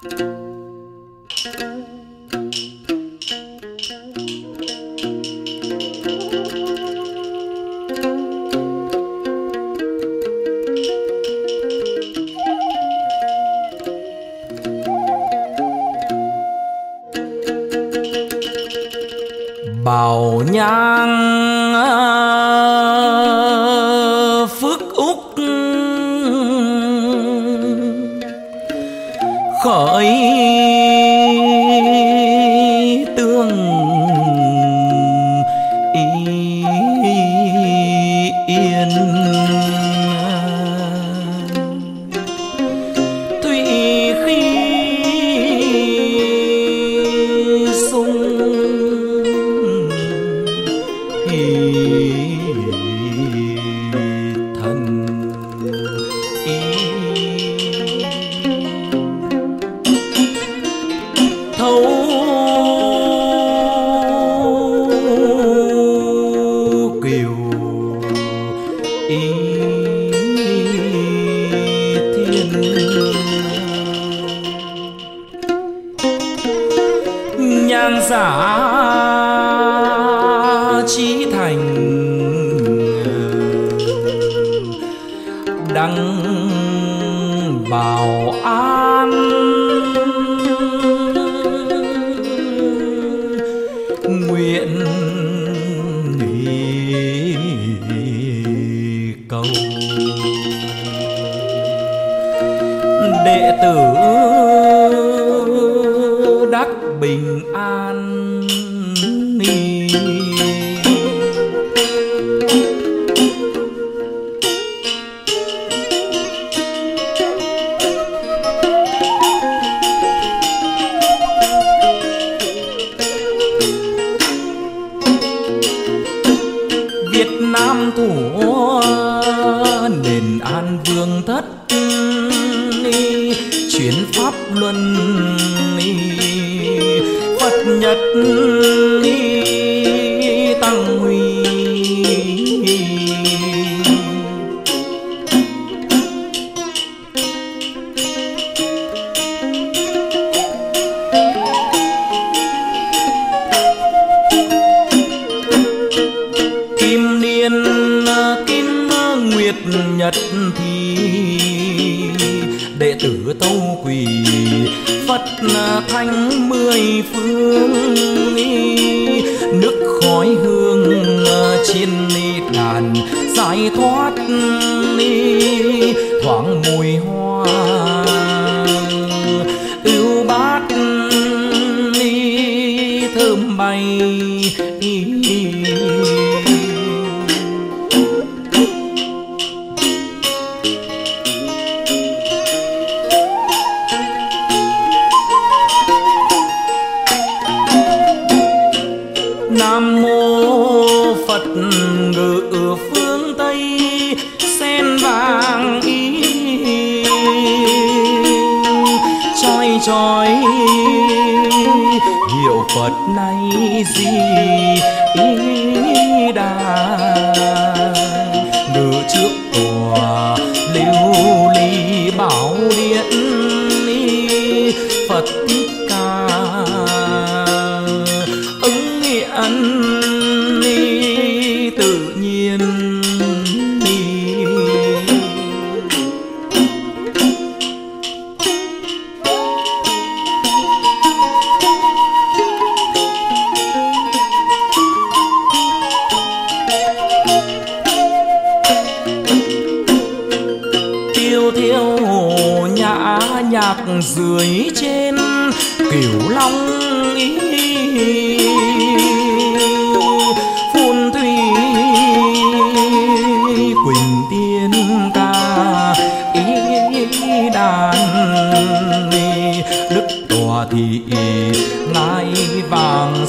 Thank you.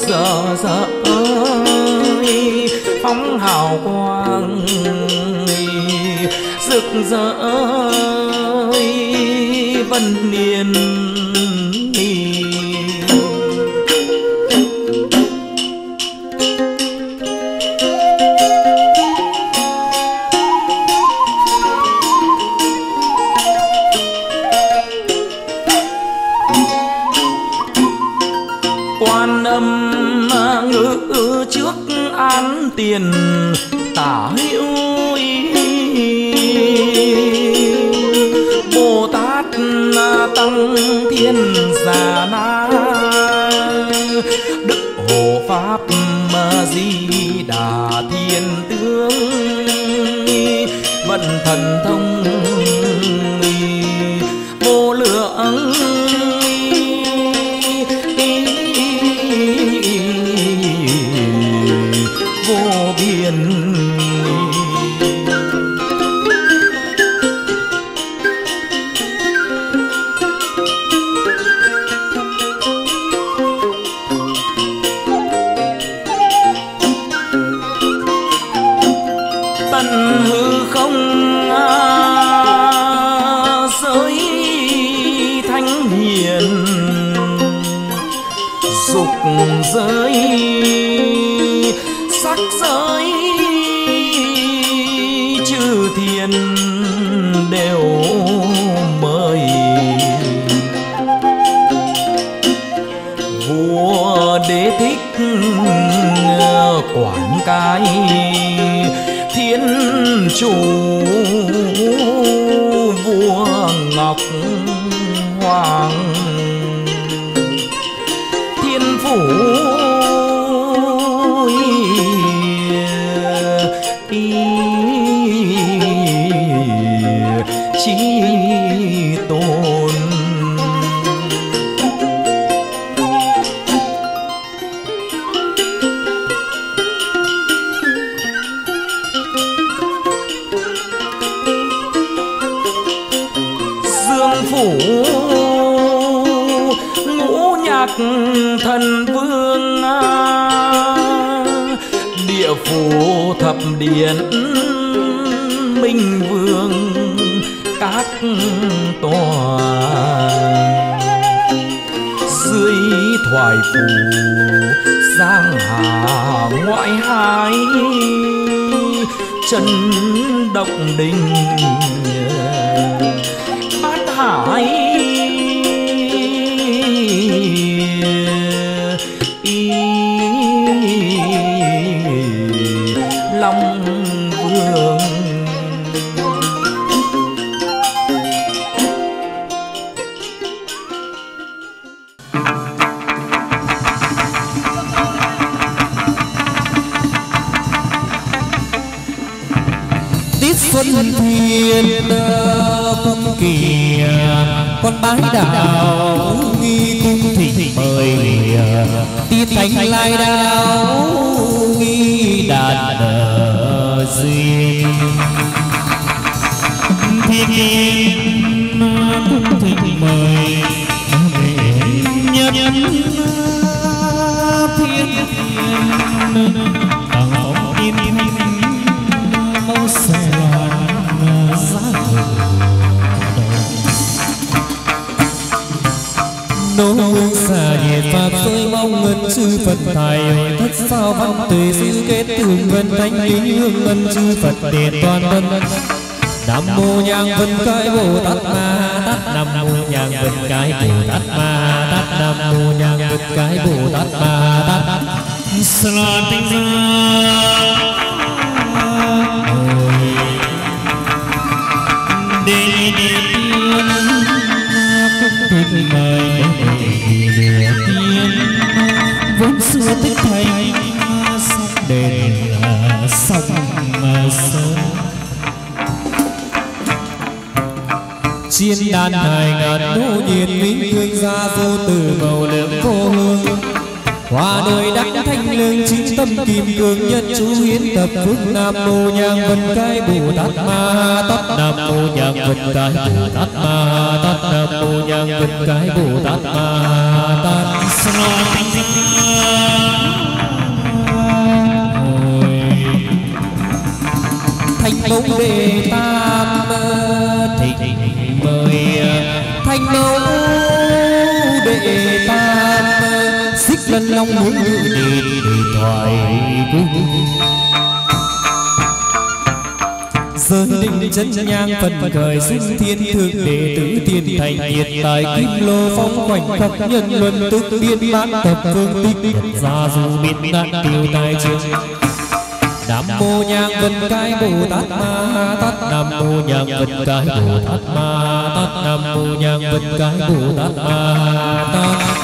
giờ sợ ơi phóng hào quang rực rỡ vân niên phù phủ giang hà ngoại hải chân động đình Sa tinh ra Đề đề mời đề tiên Vốn xưa tích thành Sắc đền sông sơn Chiên đàn hài ngàn nô nhiệt minh thương ra vô từ màu lượng vô hương Hoa đời đắc thanh lương chính tâm kim cương nhất chú hiến tập phước Nam mô nhang vân cái Bồ Tát Ma Tát Nam mô nhang vân cái Bồ Tát Ma Tát Nam mô nhang vân cái Bồ Tát Ma Tát Thanh mẫu đệ tam thịnh mời thanh mẫu đệ tam lân long muốn điện thoại cung Giới định chân nhang phần khởi sinh thiên thượng đệ tử tiên thành nhiệt tài kim lô phong khoảnh khắc nhân luân tức biên mãn tập phương tích ra dù biên ngạn tiêu tài trường nam mô nhang vân cái bồ tát ma tát. Nam mô nhang vân cái bồ tát ma tát. Nam mô nhang vân cái bồ tát ma tát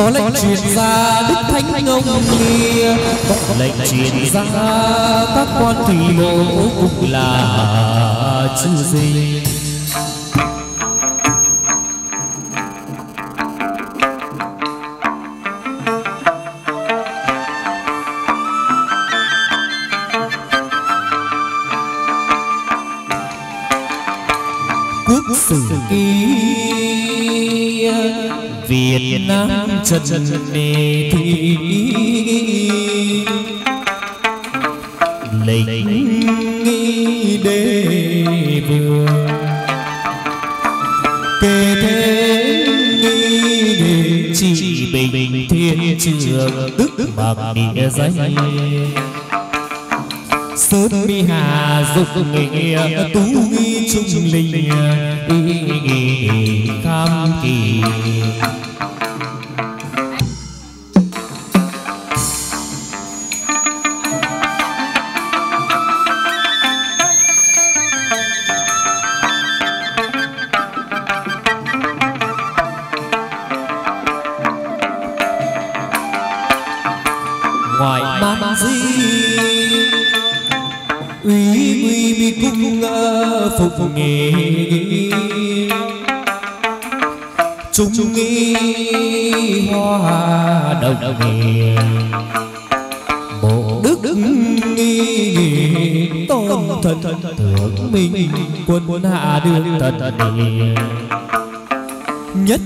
có lệnh truyền ra đức thánh ông kia có lệnh truyền ra các quan thủy lộ cũng là chư gì trần đề thi. Lệnh nghi đế vương. Kê thế nghi đế chỉ bình thiên trường đức bạc địa danh. Sơn mi hà dục nghệ tú nghi trung linh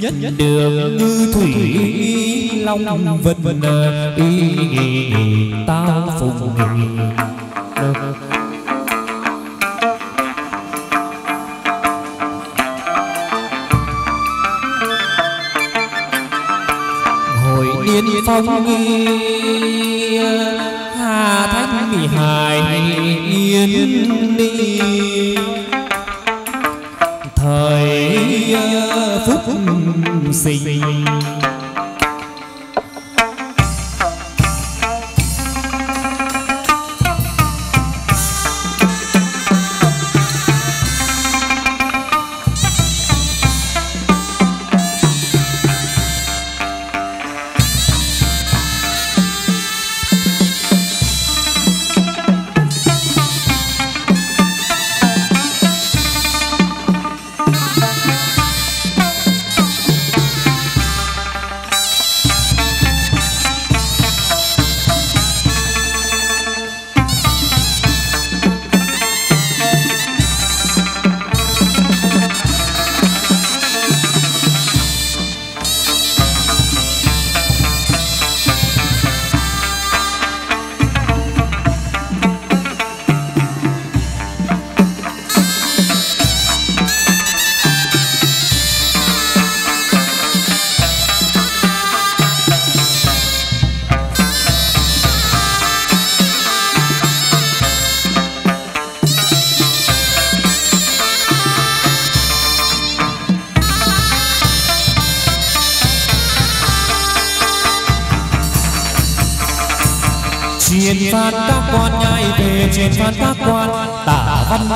nhất đường ngư thủy long vân vân y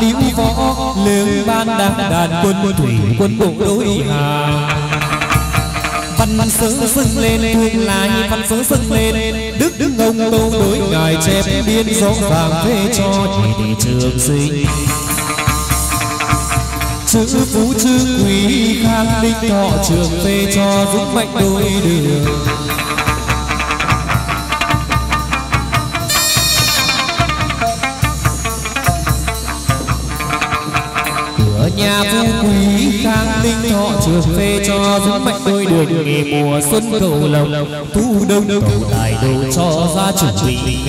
liễu võ, lương ban đàn đàn quân, thủy quân, bộ đối hà. Văn văn sớ dâng lên, thương lai văn sớ dâng lên. Đức đức ông tô đối ngài chép biên rõ vàng thế cho thị trường sinh. Chữ phú chữ quý khang đinh thọ trường phê cho vững mạnh đôi đường. Nhà phú quý khang đinh thọ trường phê cho dũng mạnh đôi đường nghề mùa xuân cầu lộc. thu đông cầu tài đồ cho gia chủ bình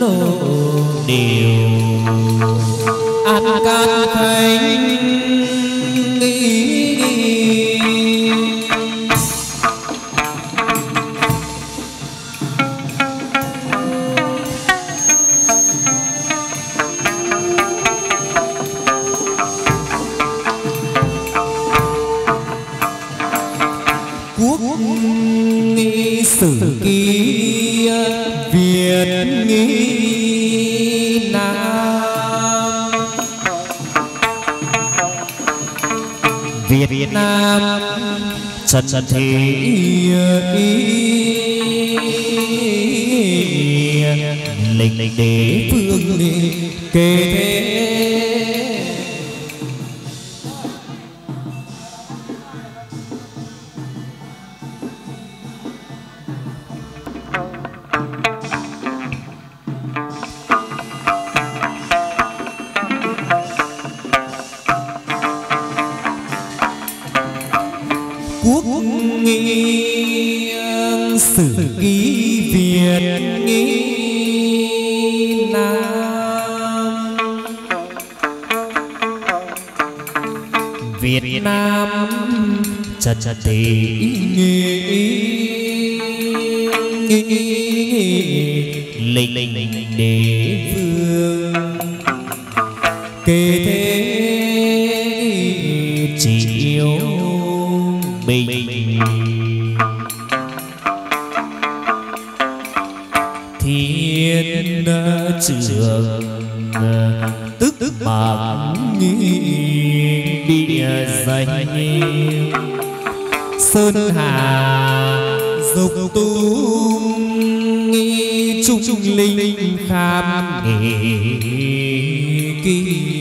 dân đều trần trường, tức tức bạc bị dành sơn hà dục tu nghi trung linh kham nghỉ kỳ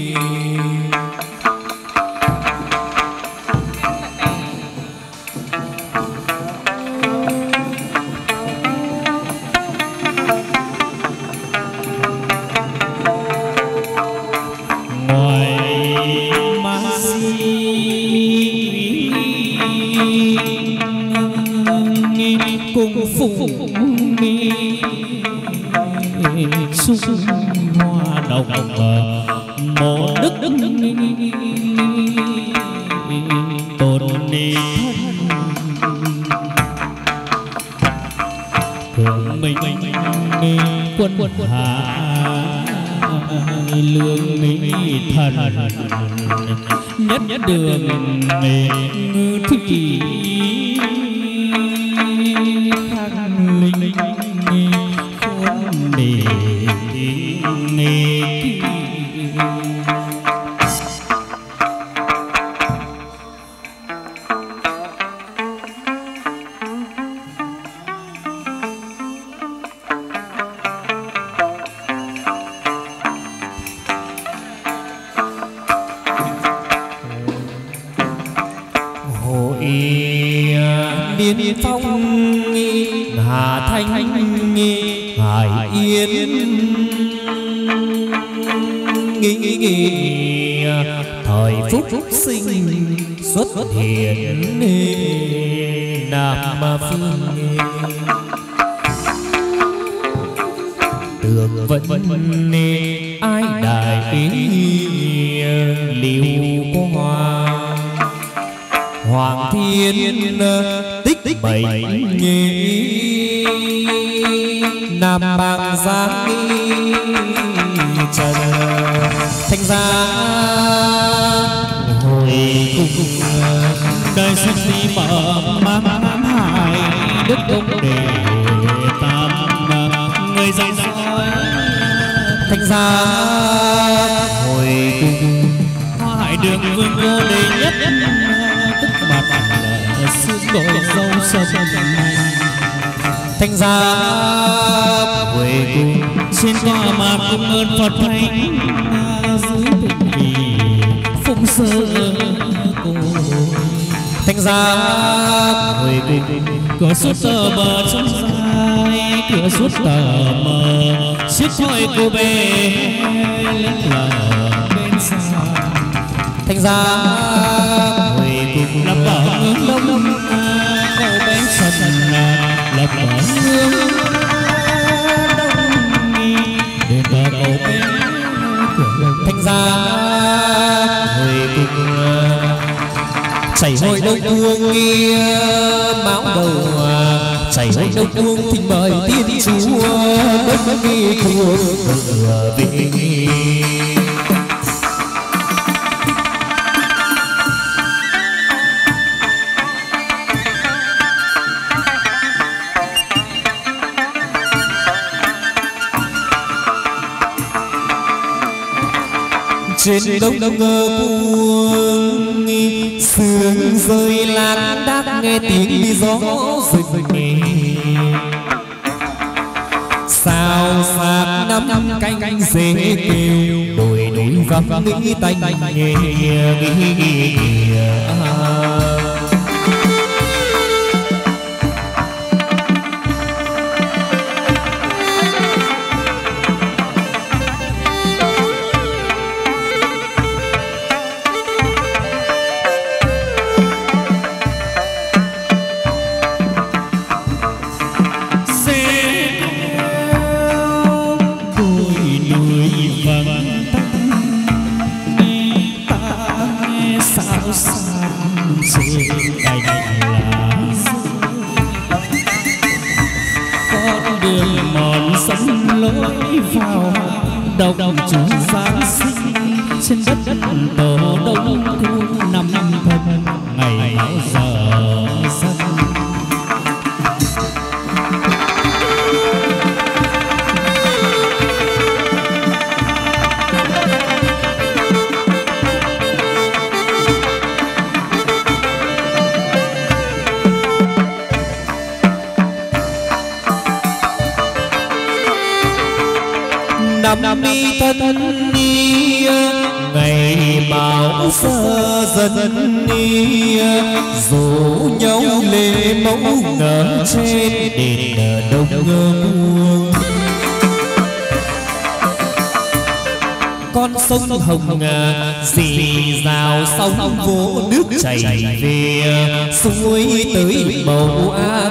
mộ đức đức đức tồn ni thường mình quân quân quân hạ lương mỹ thần. Nhất nhất đường ngư thi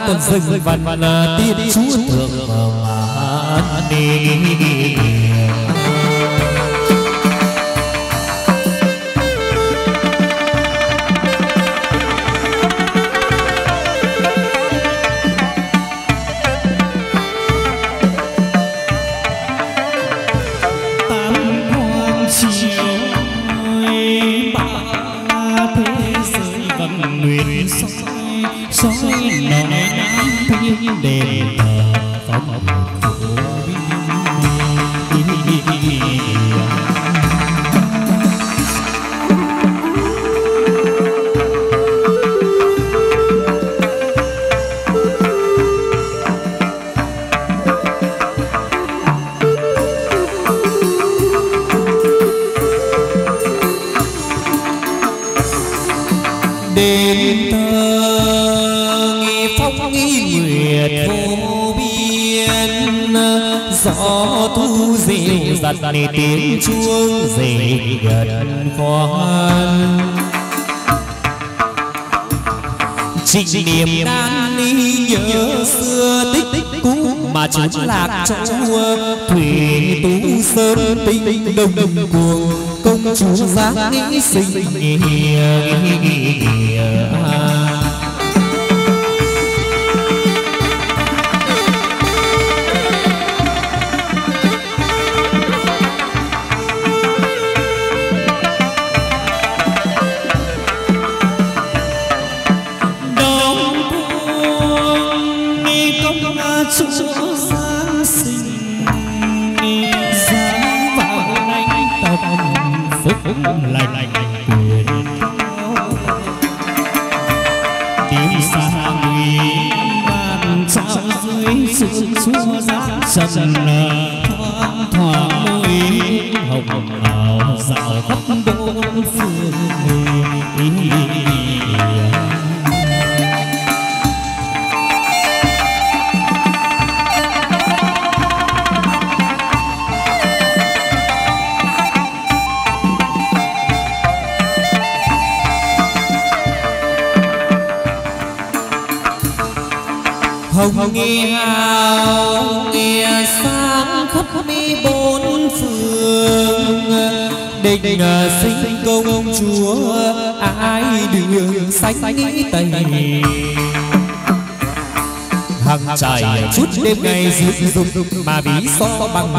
con rừng văn tiên chúa thượng mà đi. chỗ thủy tú sơn tinh đồng đồng cuồng công chúa giáng nghĩ sinh xanh nghĩ tây hằng trải chút đêm ngày rực rực mà bí so bằng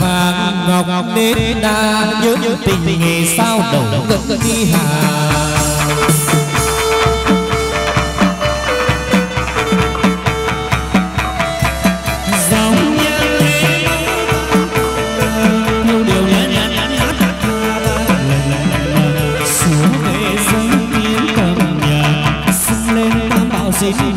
vàng ngọc đến đa nhớ tình nghề sao đầu ngất đi hà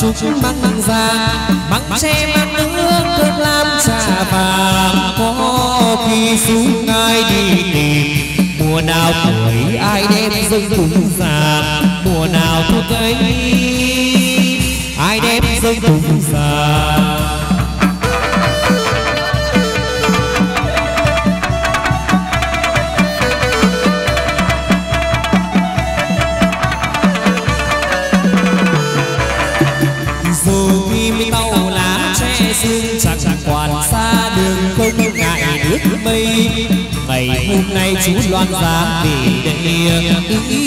chúc măng ra măng che măng nước cơn lam trà vàng. có khi xuống ai đi tìm mùa nào tuổi ai đem dâng cùng già mùa nào thu ấy ai đem dâng cùng già mây. Ngày hôm nay chú loan giá vì đây son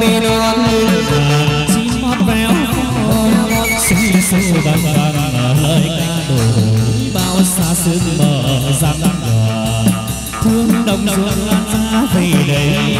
mê non chim hót véo xinh xinh vang vang lời ca bao xa sương mờ răng thương đồng ruộng lan ra về đây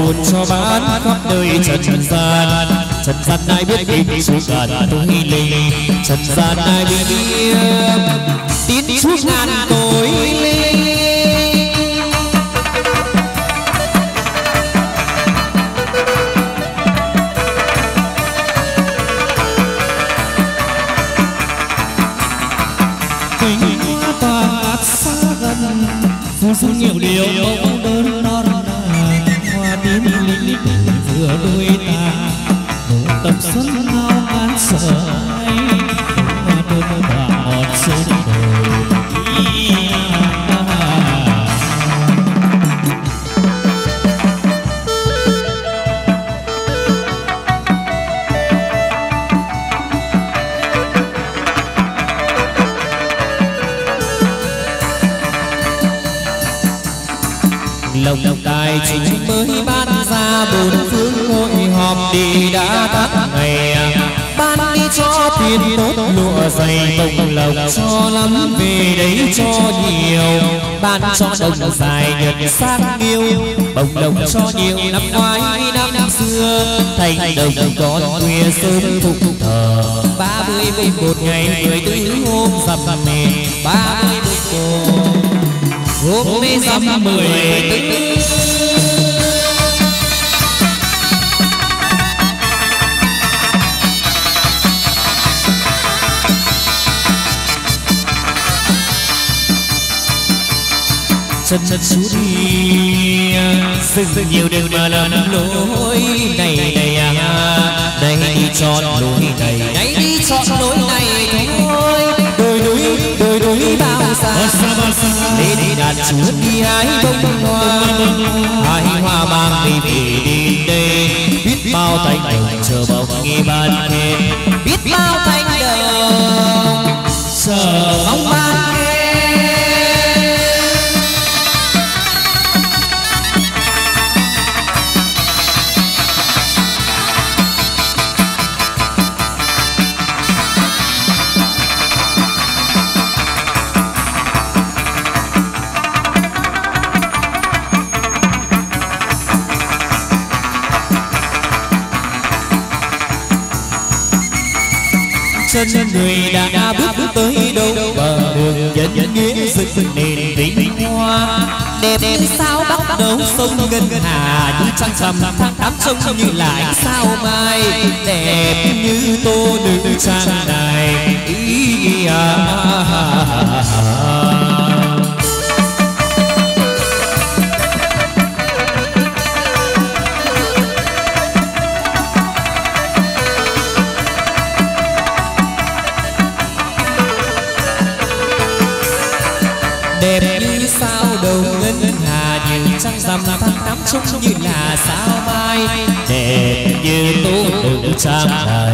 buồn cho bán khắp nơi trần gian. Trần gian ai biết biết chú ngàn tối linh. Trần gian ai biết tin tín ngàn tối. Đồng con khuya sớm thục thờ. Ba mươi mười một ngày mười tư hôm rằm mề ba mươi một hôm mê dăm mười tư chân chân xuống đi à, dừng nhiều đường mà lầm lối này này đây đi chọn lối này. Đây đi chọn lối này thôi Đồi núi đồi núi bao xa. Đi đàn chúa đi hái bông hoa. Hái hoa mang đi về đi đây. Biết bao thanh đồng chờ bóng nghi ban khen biết bao thanh đồng chờ bóng ban chân người đã bước tới đâu? Bờ đường dân nghĩa dựng nền vinh hoa. Đẹp như sao bắt đầu sông ngân hà, như trăng trầm, tháng tám trông như là ánh sao mai. Đẹp như tô nữ trang này ý à. Tô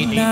ngần đến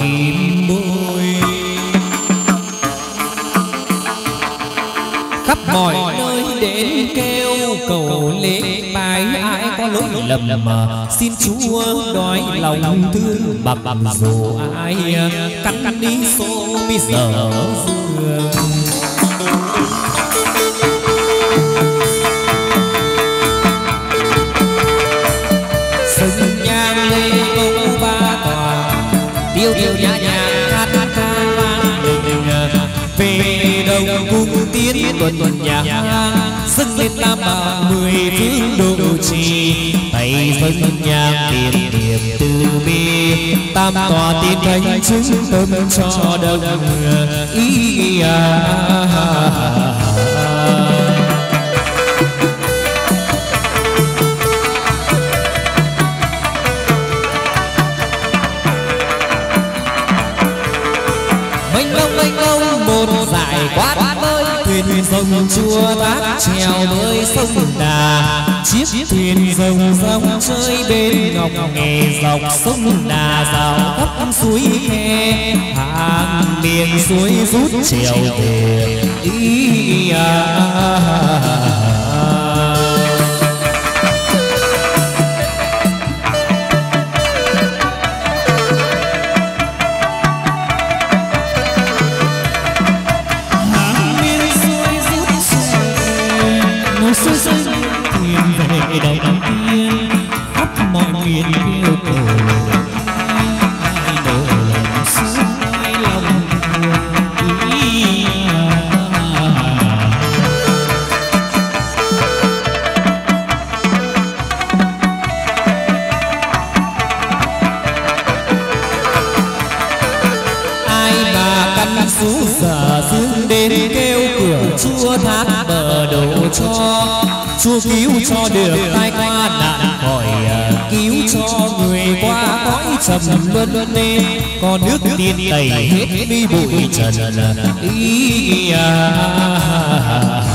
kim bôi khắp mọi nơi đến kêu cầu lễ bài ai có lỗi lầm mà xin chúa đói lòng thương bạc dù ai cắt đi số bây giờ dương yêu nhà nhà. Hát hát ca về đồng cung tiến tuần tuần nhà. Dâng lên tam bảo mười phương độ trì. Tay dân nhà tiền điểm từ bi. Tam tòa tiên thánh chứng tâm cho đồng ý à. thuyền sông chua thác trèo bơi sông đà, chiếc thuyền rồng rong chơi bên ngọc nghề dọc sông đà rào khắp suối khe, hàng miền suối rút trèo về. Ý à. Chúa tiên tẩy hết đi bụi trần ý à.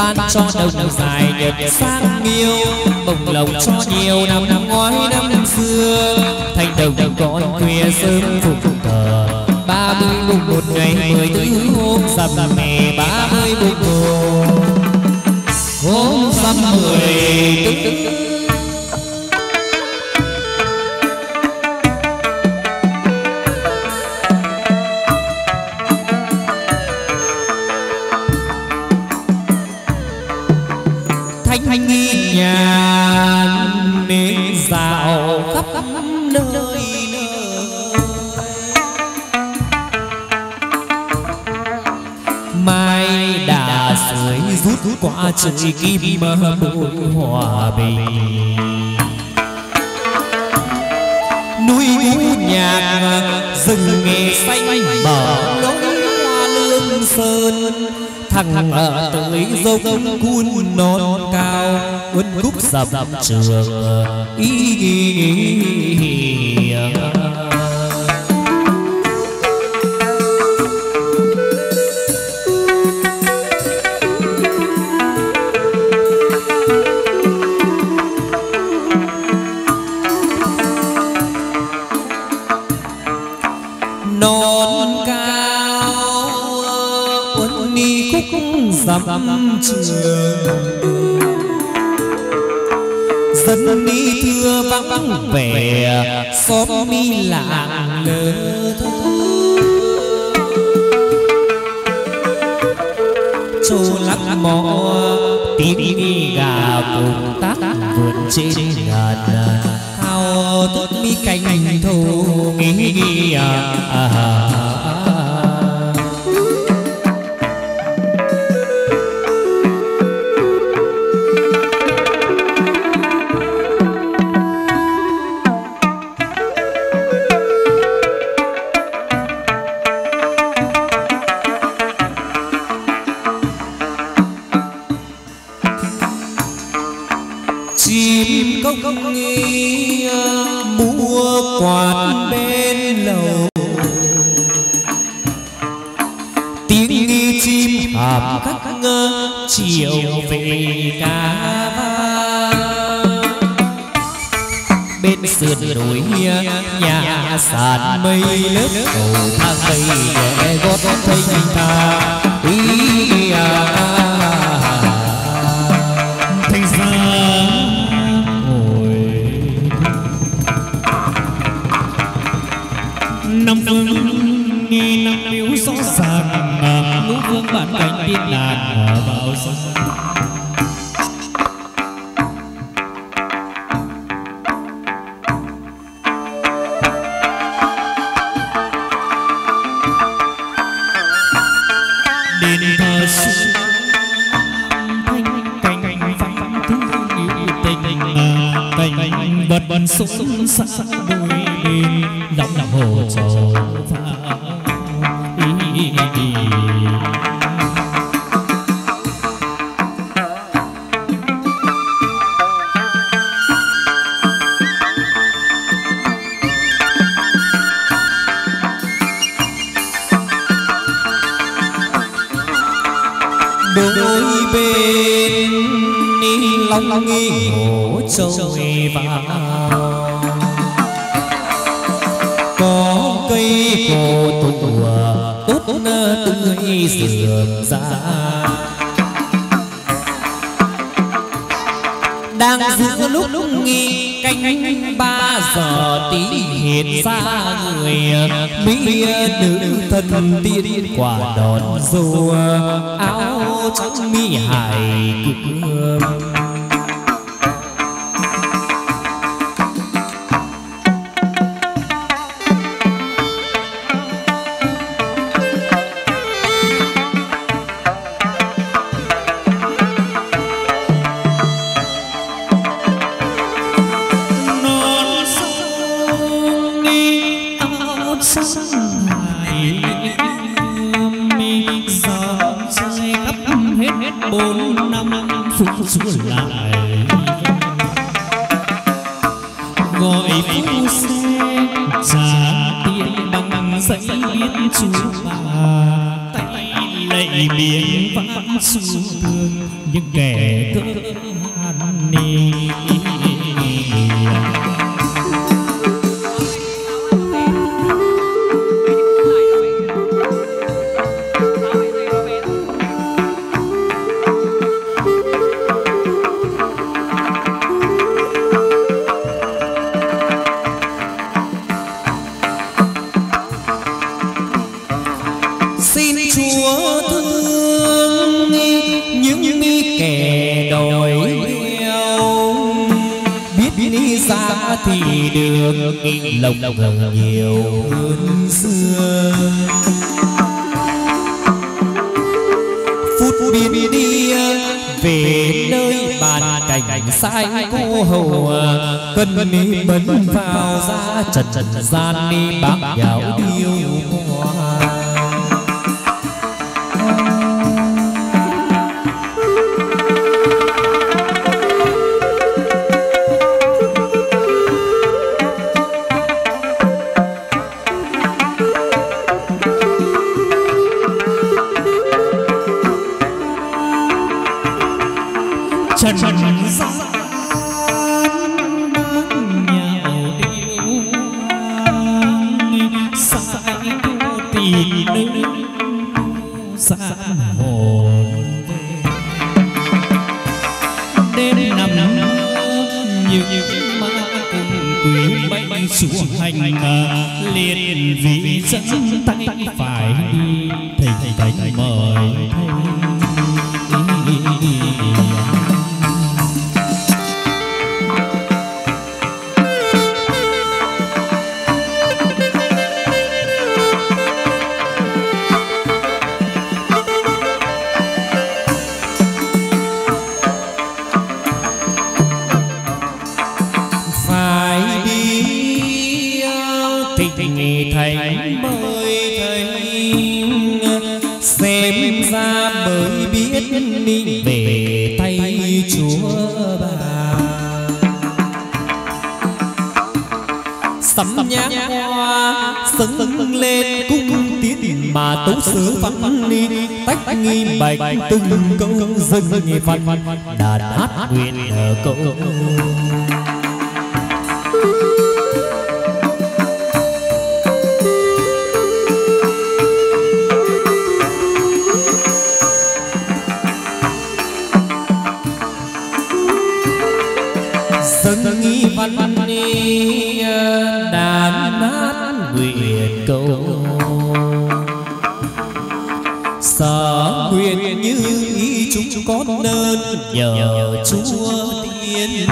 Ban cho đồng dài nhật sang yêu bồng lộc cho nhiều năm năm ngoái năm xưa. Thành đồng con khuya sớm phục thờ, ba mươi mùng một ngày mười tứ hôm rằm mẹ ba mươi mùng một. Hôm rằm mười tư trời kim bụi hòa bình. Núi ngũ nhạc rừng nghề xanh bờ lối hoa lương sơn. Thằng ở tới dốc cuốn non cao uốn khúc dập trường ý, long nghi hồ trâu vào tươi sườn ra đang giữa lúc nghi canh ba giờ tí hiện ra người mỹ nữ thân tiên quả đón dâu áo trắng mi hải. cực nhi văn đàn hát nguyện ở sở nguyện như ý chúng con nên nhờ chúa tiên.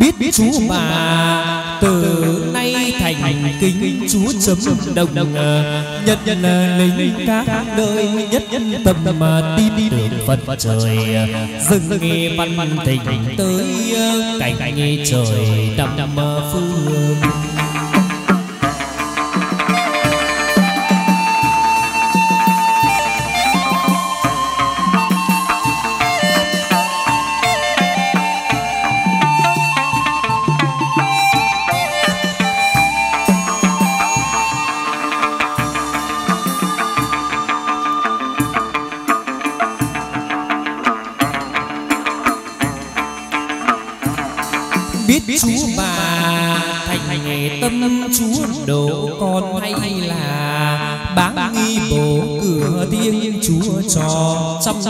Biết biết chúa bà từ nay thành kính chúa chấm đồng ờ, nhận nhận lính các nơi nhất nhất tâm mà tin đi đường phật trời ờ, dừng nghe văn văn tình tới ờ, cảnh nghe trời đầm đầm phương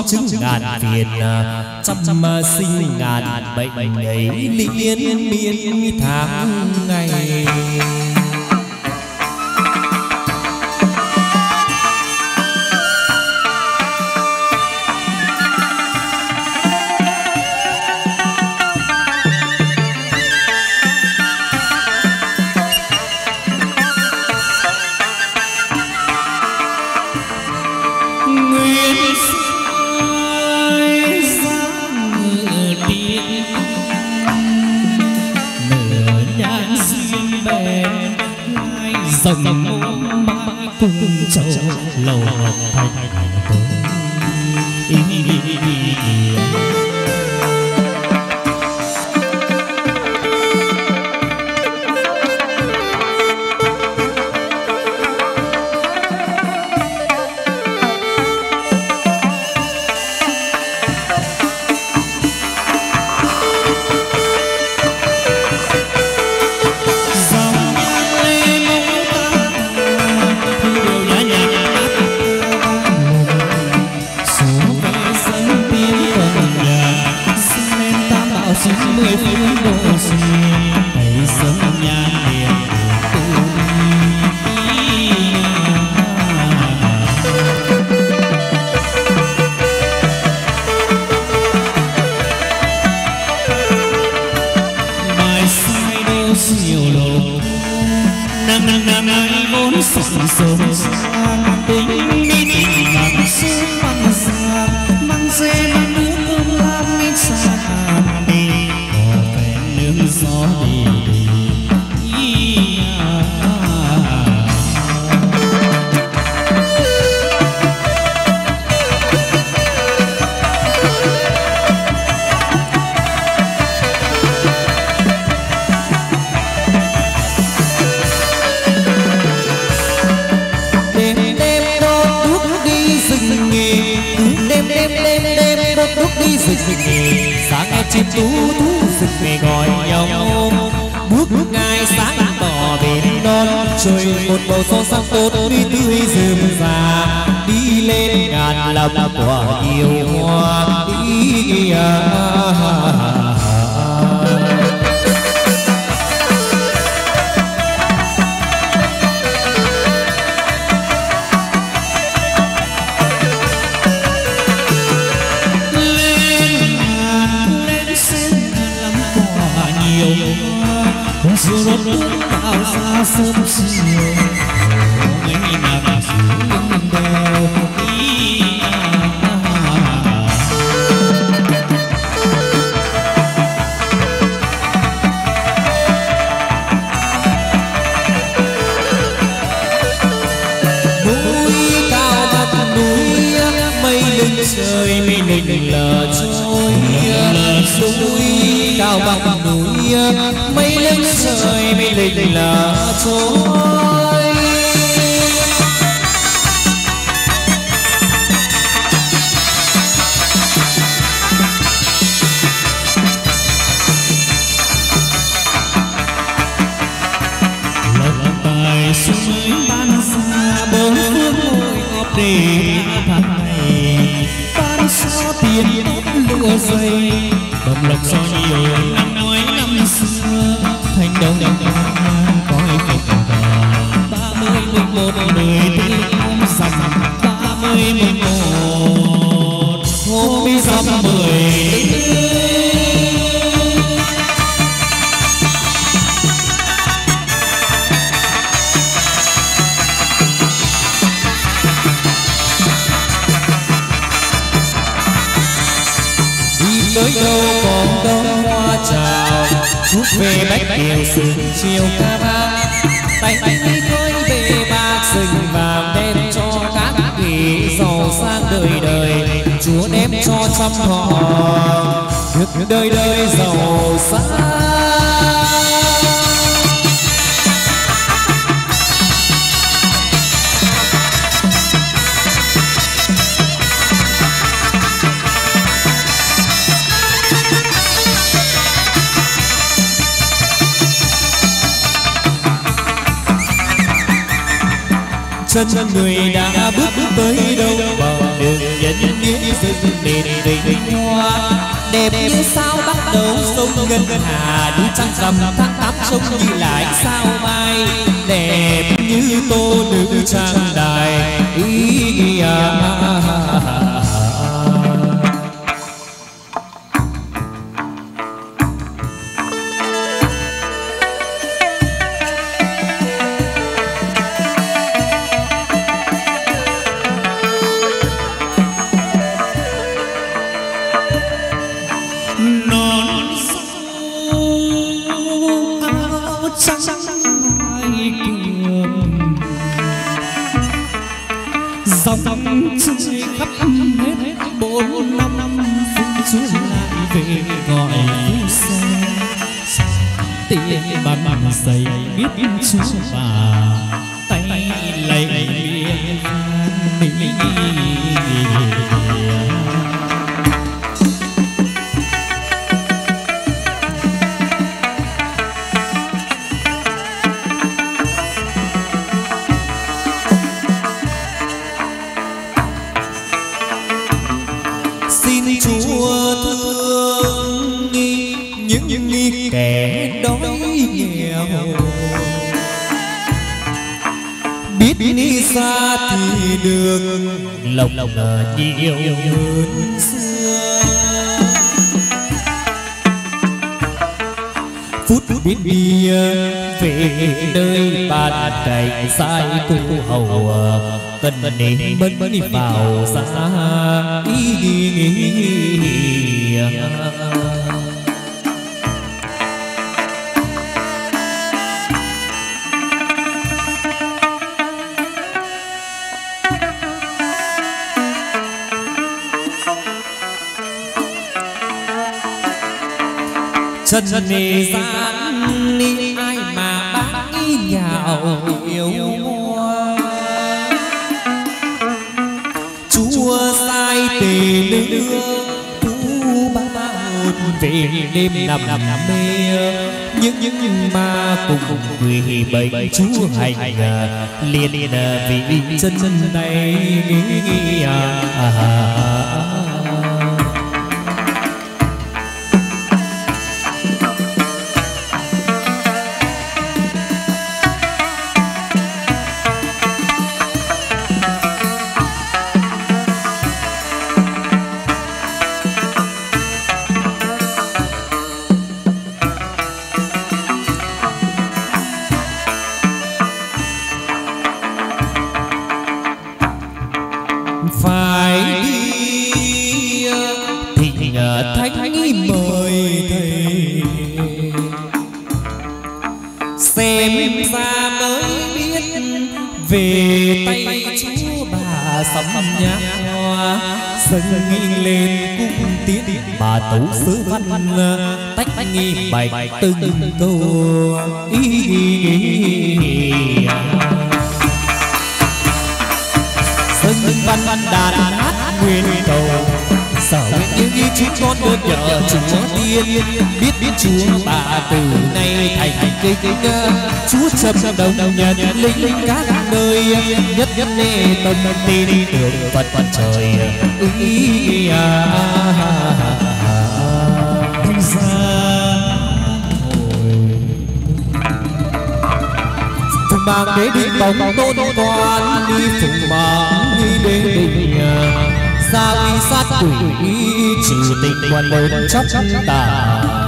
chứng ngàn phiền à, trăm à, sinh ngàn bệnh ấy. liên miên tháng ngày. lệch là chúa. ngân hà núi trăng rằm thác tám trông như lại sao mai đẹp như tô nữ trang đài ý à, à, à, à. Bonifacio. bệnh chú hành à, liền à, vì chân này à, à, à, à. Thầm nhạc hoa, sân nghi lên cung tiến bà tấu sứ văn tách nghi bạch từng câu ý dâng văn chúng con được nhờ chúa tiên biết biết chúa, bà từ nay thành cây cây ca chúa trầm đồng nhật linh linh các nơi. Nhất nhất nê tâm, tin tưởng phật phật trời. Ý à. Phùng mang đế đi bóng tôn toàn đi phùng bàng đi đế đình ra uy sát quỷ trừ tình quan lớn chóc tà.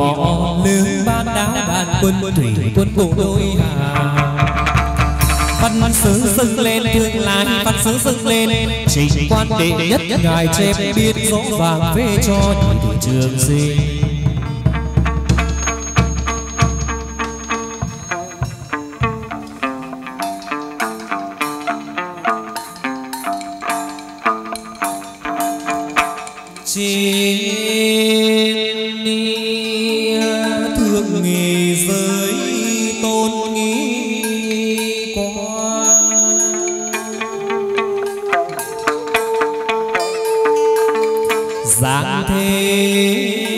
Võ lương ban đáo đàn quân, thủy quân bộ đôi hà. Văn sướng dâng lên, thương lai văn sướng dâng lên. Chính quan đệ nhất, ngài chép biết rõ vàng về cho thị trường sinh giáng thế.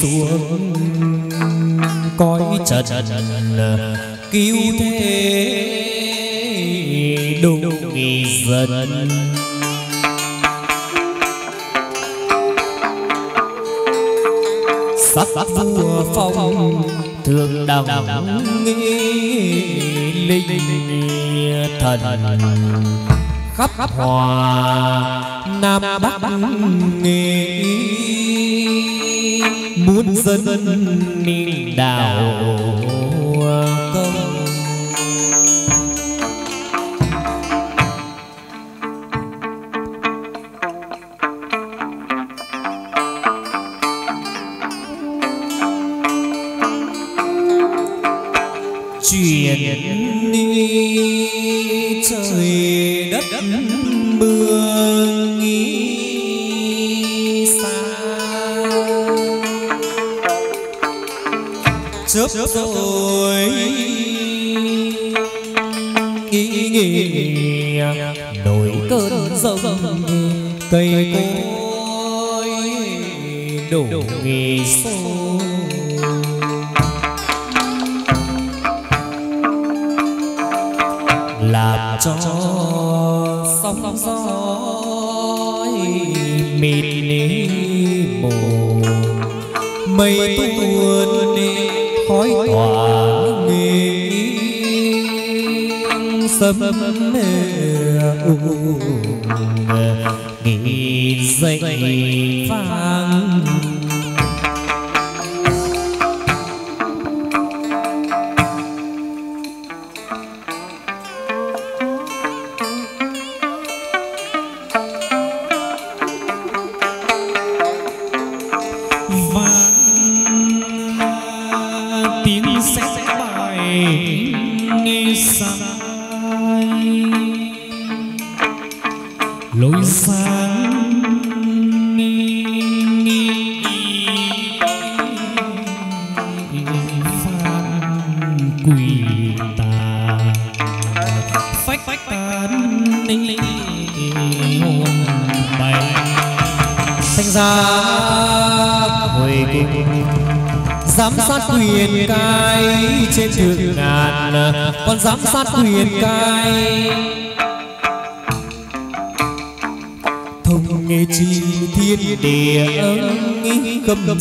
Xuống. Cõi trần cứu thế. Độ nghỉ dần sắc vua phong thường đồng nghi linh thần khắp hòa nam bắc nghi muốn dân ni We.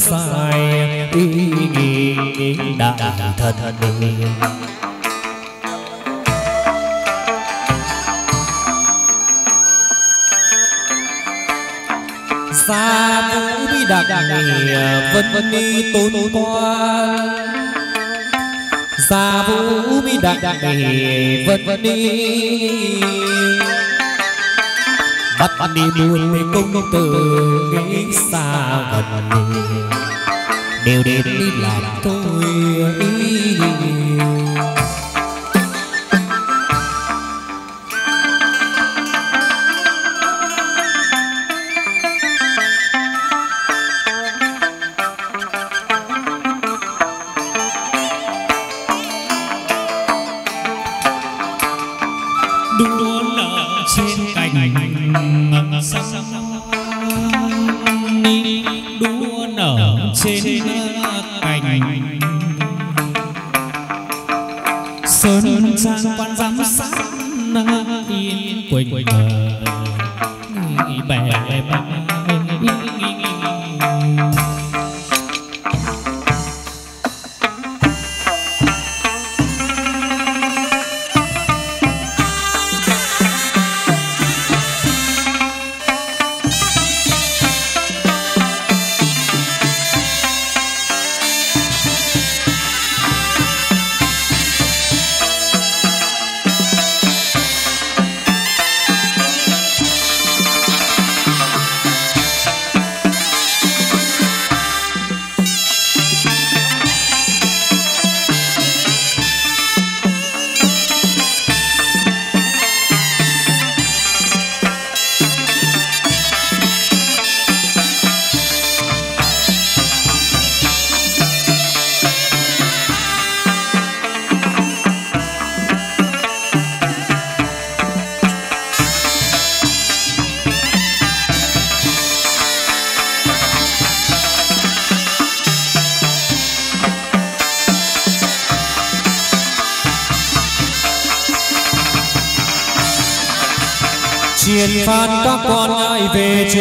Sai nghi đạo thật xa vũ bi đặc vân ni tôn quan. xa vũ bi đặc vân ni bắt đi buôn công tử nghĩ xa gần đều đến đi làm thôi đua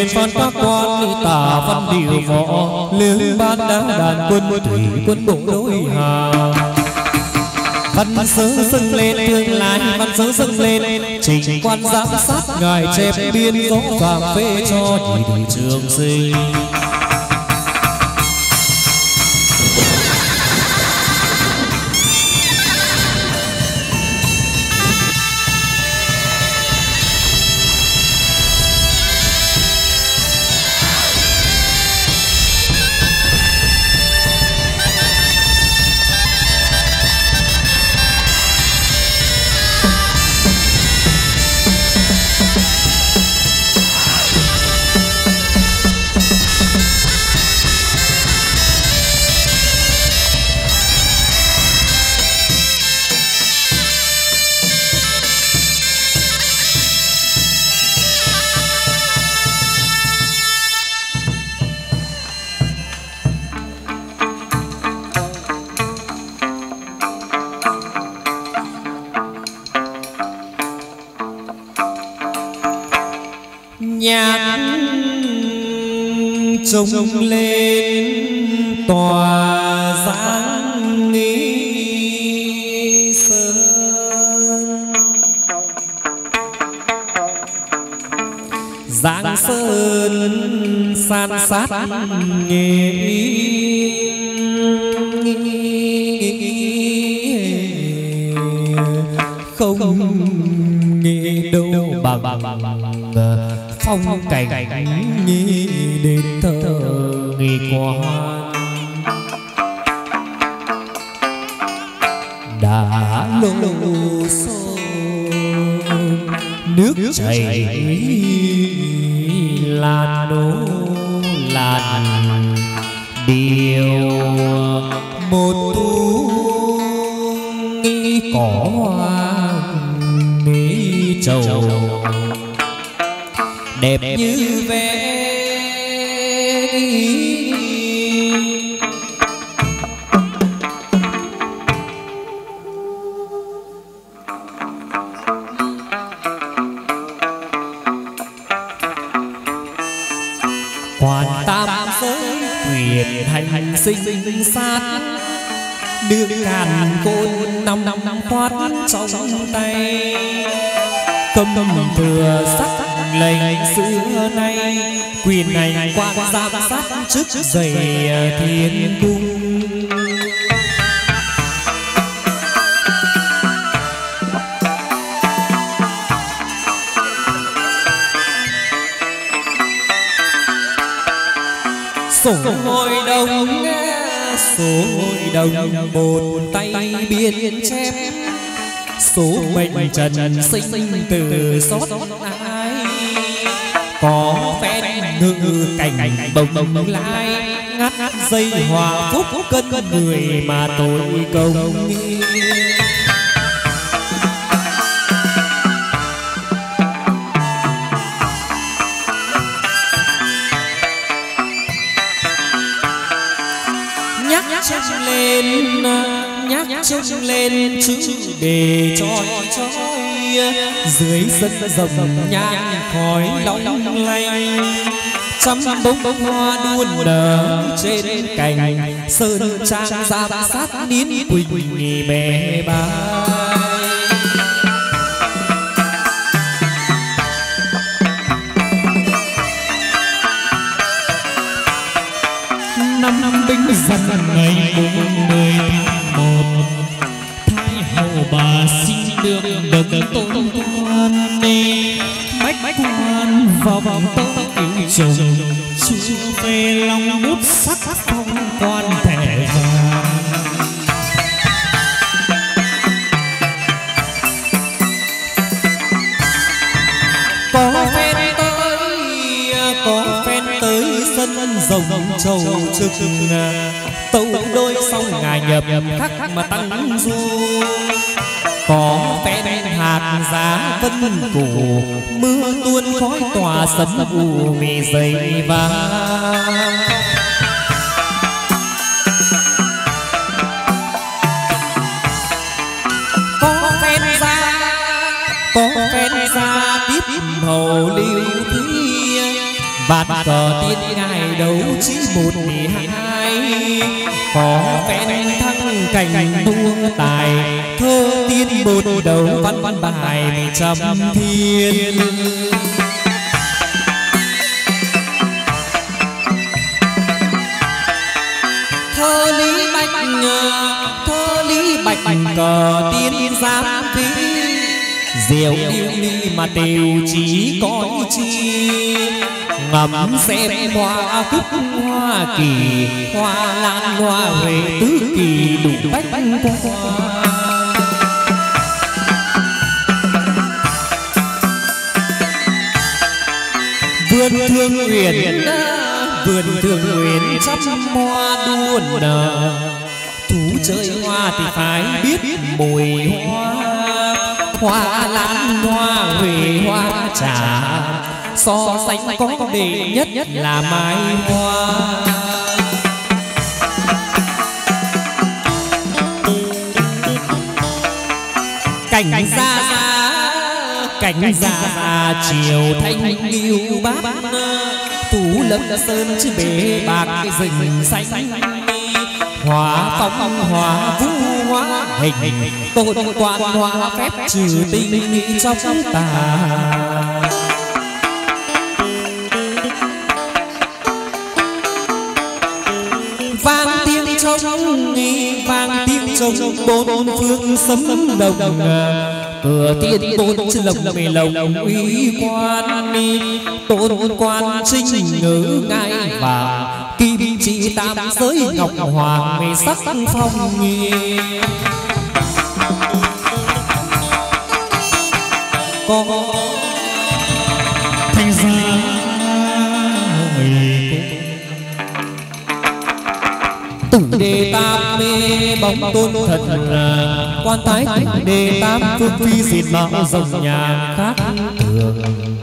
về phan các quan nữ tả văn điều võ. Lương ban đá đàn quân thủy quân bộ đối hà. Văn sớ dâng lên tương lai văn sớ dâng lên. Trình quan giám sát ngài chép biên gió vàng phê cho nhị đội trường sinh. Dày thiên cung. Sổ hội đồng sổ hội đồng một tay biên chép. số mệnh trần sinh từ xót ai? có phen ngự cảnh bồng bồng lai ngắt dây hòa phúc cân người mà tôi công nghi nhắc chân lên, nhắc chân lên chữ đề chói chói dưới sân rồng nhang khói long lanh trăm bông bông hoa đuôn nở trên cành. Sơn trang giám sát nín quỳnh nhì bè bài năm năm binh dần ngày mùng mười tháng một, thái hậu bà xin được được tôn quan đi bách quan vào vòng tấu yêu chồng chúa về lòng bút sắc phong quan thẻ vàng có phen tới, có phen tới sân rồng trầu trực. Tấu đôi xong ngà nhập, khắc mà tăng du có phen hạt giá vân cổ mưa tuôn khói tỏa sấm u mì dày vàng. Bạt cờ tiên ngài đấu chí một mười hai? Có phen thăng cảnh đua tài, thơ tiên một đầu văn văn bài trăm thiên. Thơ lý bạch thơ lý bạch cờ tiên giám vĩ diệu yêu ly mà tiêu chí có chi ngắm xem hoa cúc, hoa kỳ, hoa lan, hoa huệ, tứ kỳ đủ bách hoa vườn thương nguyện, vườn thương nguyện trăm hoa đua nở. Thú chơi hoa thì phải biết mùi hoa. Hoa lan, hoa huệ, hoa trà so sánh có đệ nhất nhất là mai hoa. Cảnh ra ra cảnh già chiều thanh yêu bát thủ lâm sơn chứ bể bạc rừng xanh hóa phong hóa vũ hóa hình tôn quan hóa phép trừ tinh trong tà trong bốn phương sấm đồng. Cửa tiên tôn chứ lộc mì lồng uy quan tôn quan trinh ngữ ngai và kim chỉ tam giới ngọc hoàng mì sắc phong nghi có mê bóng tôn thần quan thái đề tam phương phi diệt mạo rồng nhà khác. thường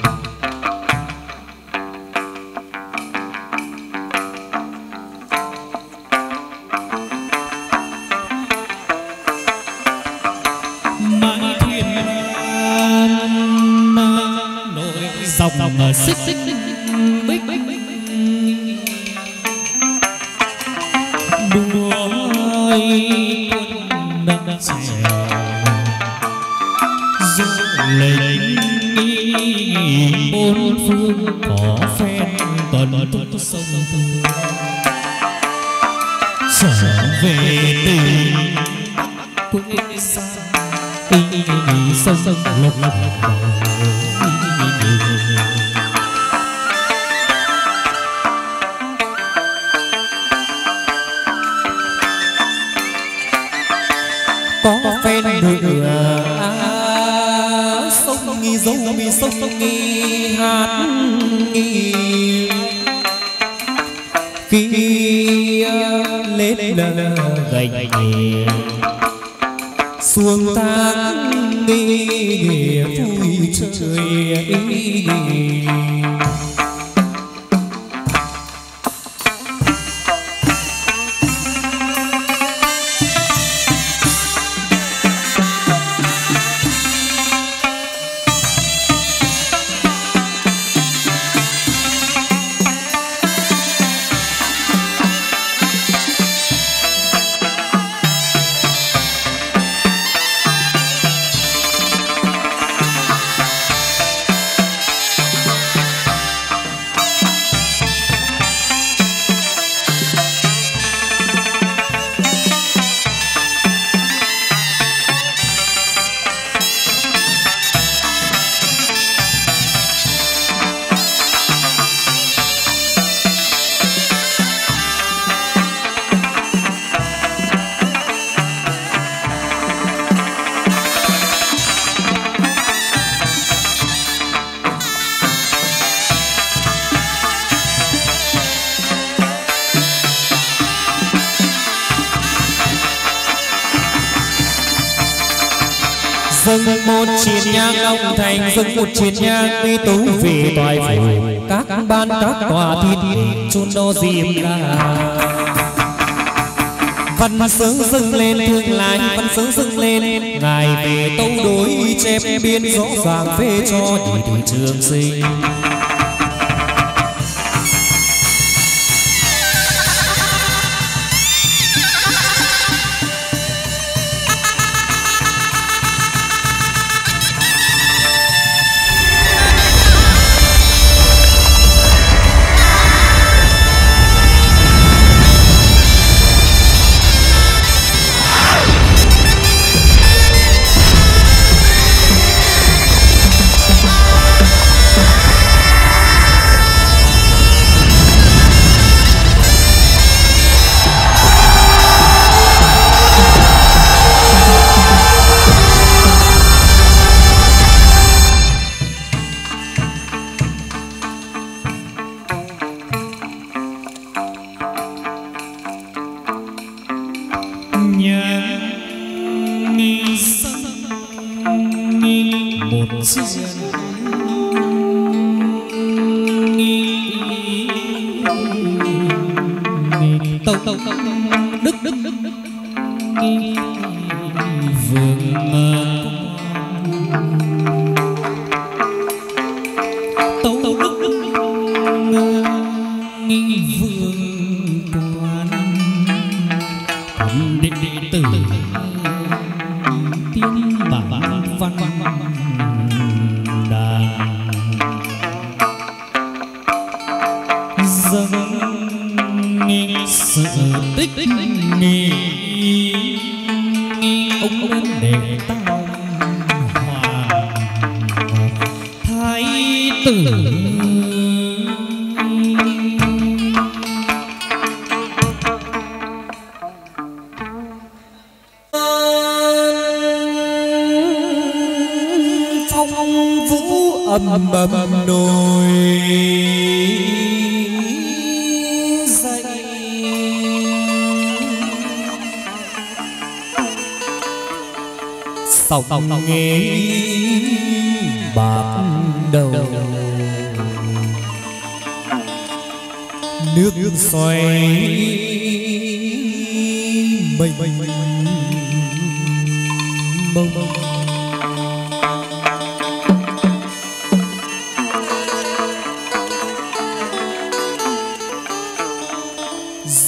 có phen đường à, sông nghi dấu mi sông nghi hát nghi. khi lên lờ gành xuống tháng nghi vui trời nhang tú về toại phủ, các ban, các tòa thiên chôn đo diêm la văn sướng dâng lên thương lại văn sướng dâng lên, ngài về tâu đối chép biên rõ ràng phê cho nhị tuổi trường sinh.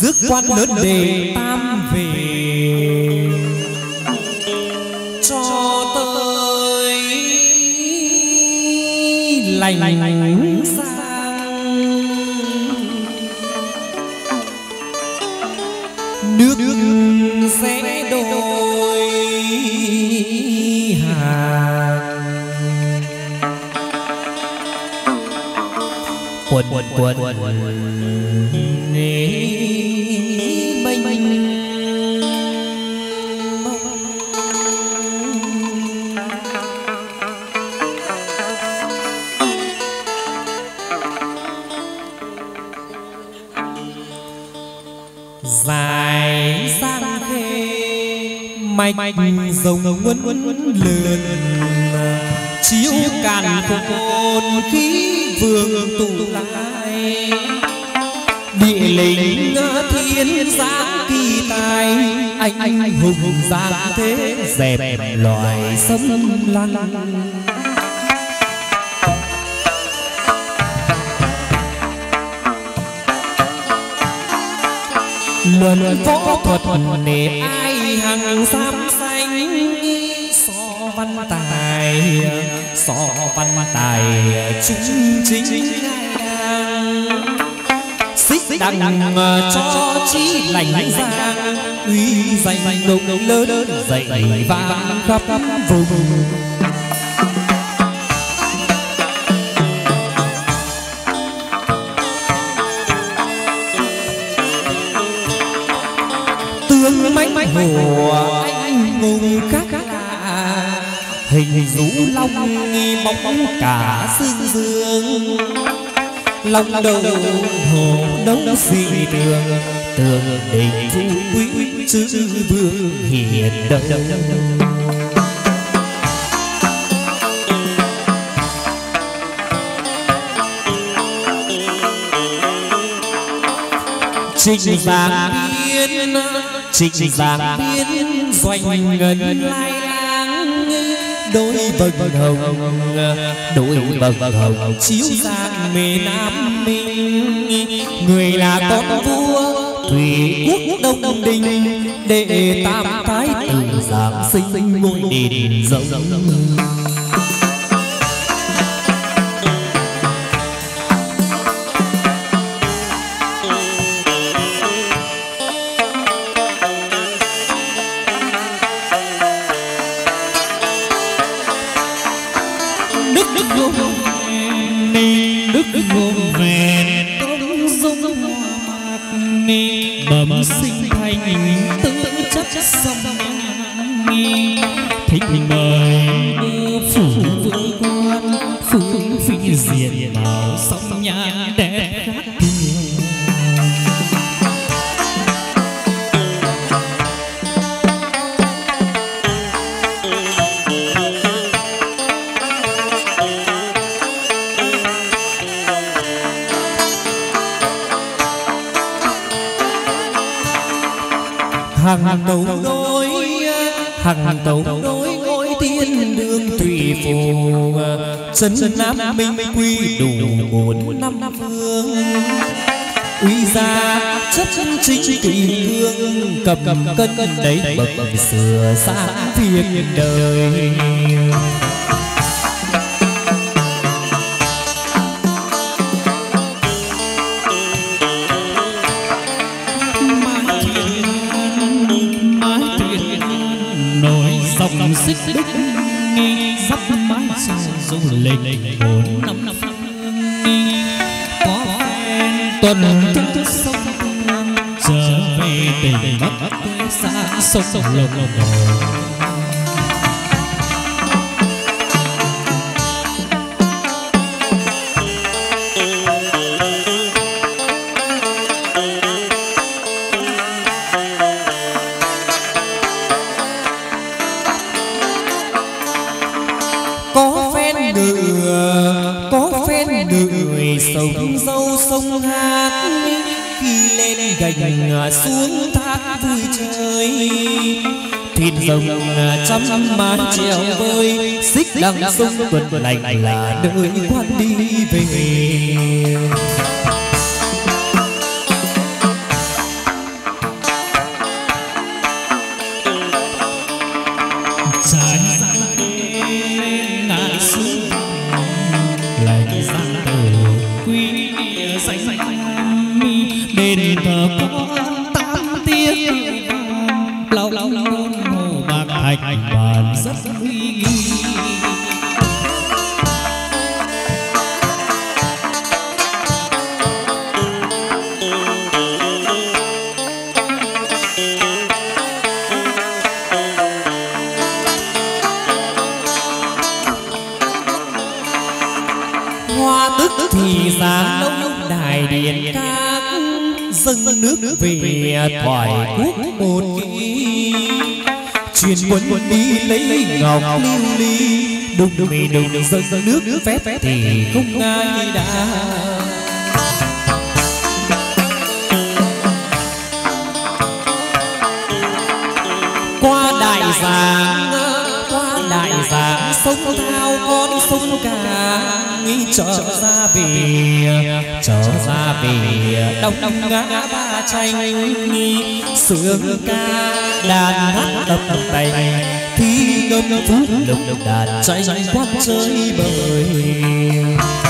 Rước quan lớn đề tam về. Cho tới lành sang nước sẽ đôi hàng. Quần quần quần mạch rồng quấn quấn lượn chiếu càn khôn khí, vương tụ lại. Địa linh thiên giang kỳ tài, anh anh hùng giang thế dẹp loài sấm lăn. Luận võ thuật nề ai hằng sam xanh so văn tài so văn tài chính chính xích đằng cho chi lành giang uy danh đông lớn dậy vang khắp vùng. tương mãnh nghi bóng cả xương dương. Long đầu hồ đấu phi đường tường đình phú quý chữ vương hiền đông trình vàng biên, trình vàng biên Doanh ngân lai Đôi vầng hồng, Đôi vầng hồng Chiếu sang miền Nam Minh. Người là con vua Thủy quốc đông đình Đệ tam thái tử giảng sinh ngôi đền rộng. Chân nam minh quy đủ bốn năm phương uy gia chất chính kỳ cương cầm cân cân đấy bậc sửa sáng việc đời xa sông trăm mái treo vơi. xích đằng sông tuần lành là nơi quan đi về đùng mì đùng dâng nước phép thì không ai đã. qua đại giang qua đại giang sông thao con sông cả nghĩ trở ra về trở ra về. đông đông ngã ba tranh sướng ca đàn hát đập tay thi ngâm phát lục đàn chạy quát rơi bời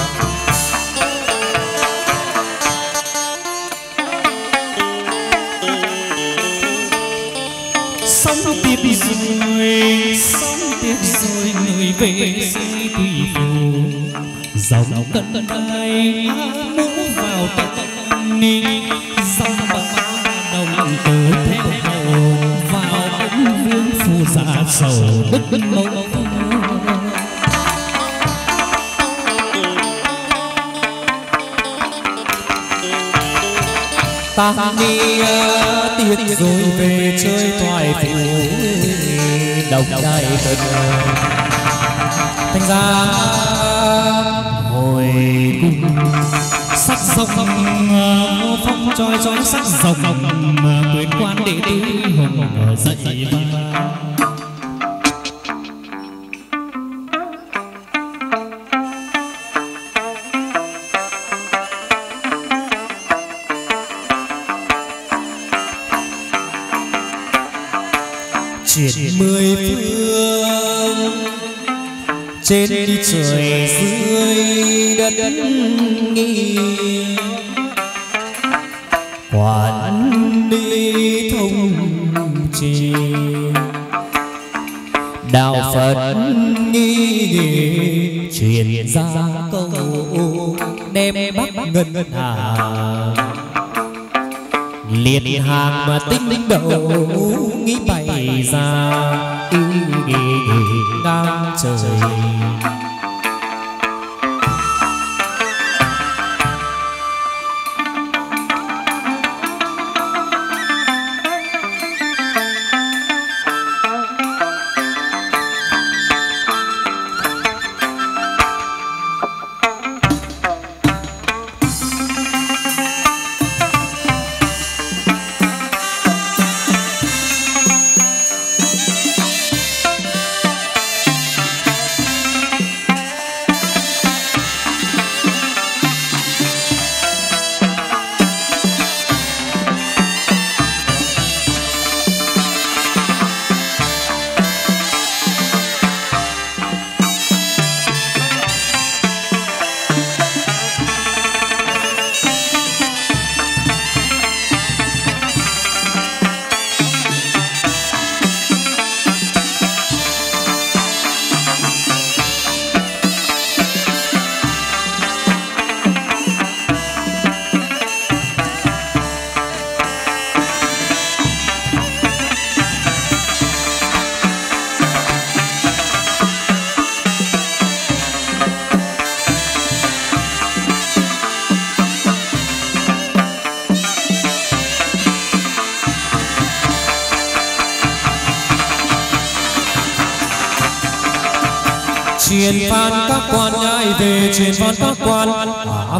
đại thành ra hồi cung, sắc rồng phong trói trói sắc rồng quyền quan đệ tử hùng dậy.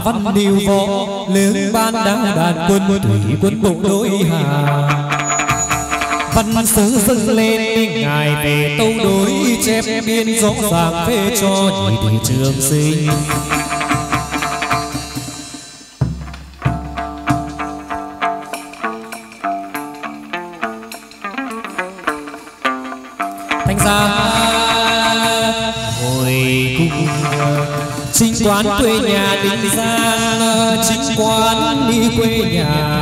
Văn điều võ lương ban đáo đàn quân thủy quân bộ đối hà văn sứ dâng lên ngài về tâu đối chép biên rõ ràng phê cho nhị thị trường sinh. Quán quê nhà định giang chính quán đi quê nhà.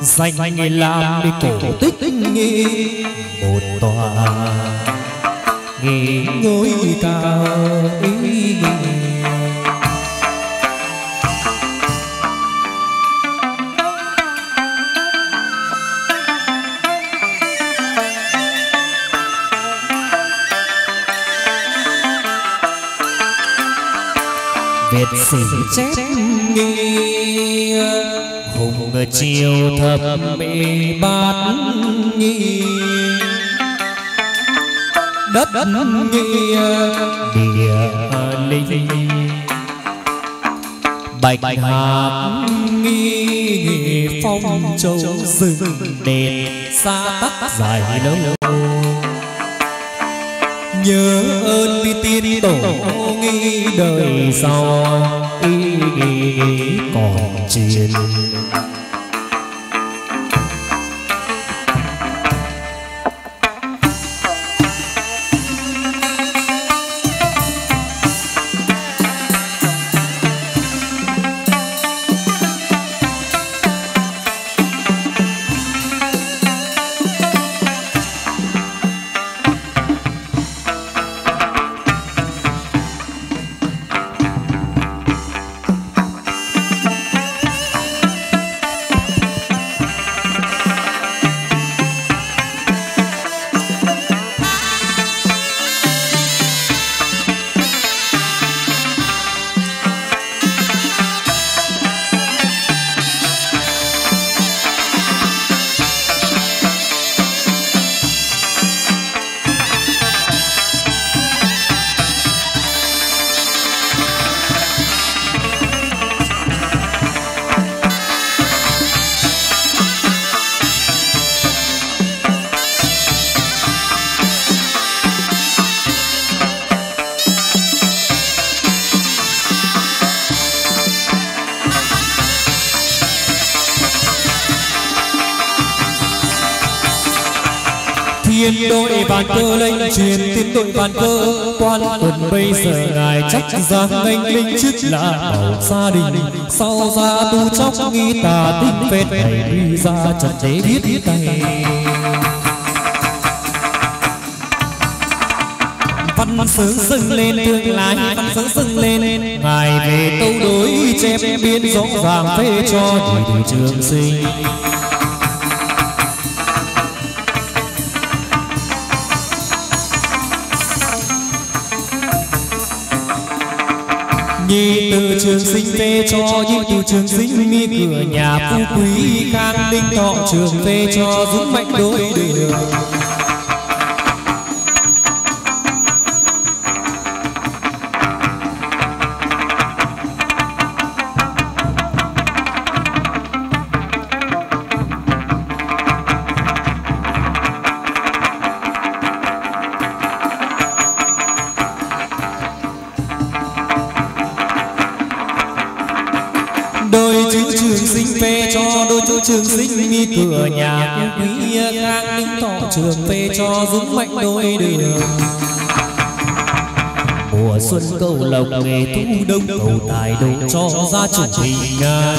Danh nghề làm đi cổ tích nghi một tòa đất nghi địa linh. bạch hạc nghi phong châu rừng đền xa tắc dài lâu nhớ ơn bi tiên tổ nghi đời sau chắc giang anh linh chức là bảo gia đình. sau ra tu chóc nghi tà tinh phết. này đi ra trận tế biết tay. văn sướng dâng lên tương lai văn sướng dâng lên. Ngài về tâu đối chép biên rõ ràng phê cho nhị trường sinh trường sinh phê cho những từ trường sinh mi cửa nhà phú quý khang linh thọ trường phê cho dũng mạnh đôi đường. Cửa nhà quý khang linh thọ trường phê cho dũng mạnh đôi đường mùa xuân cầu lộc nghề thu đông, cầu tài độ cho gia chủ bình an.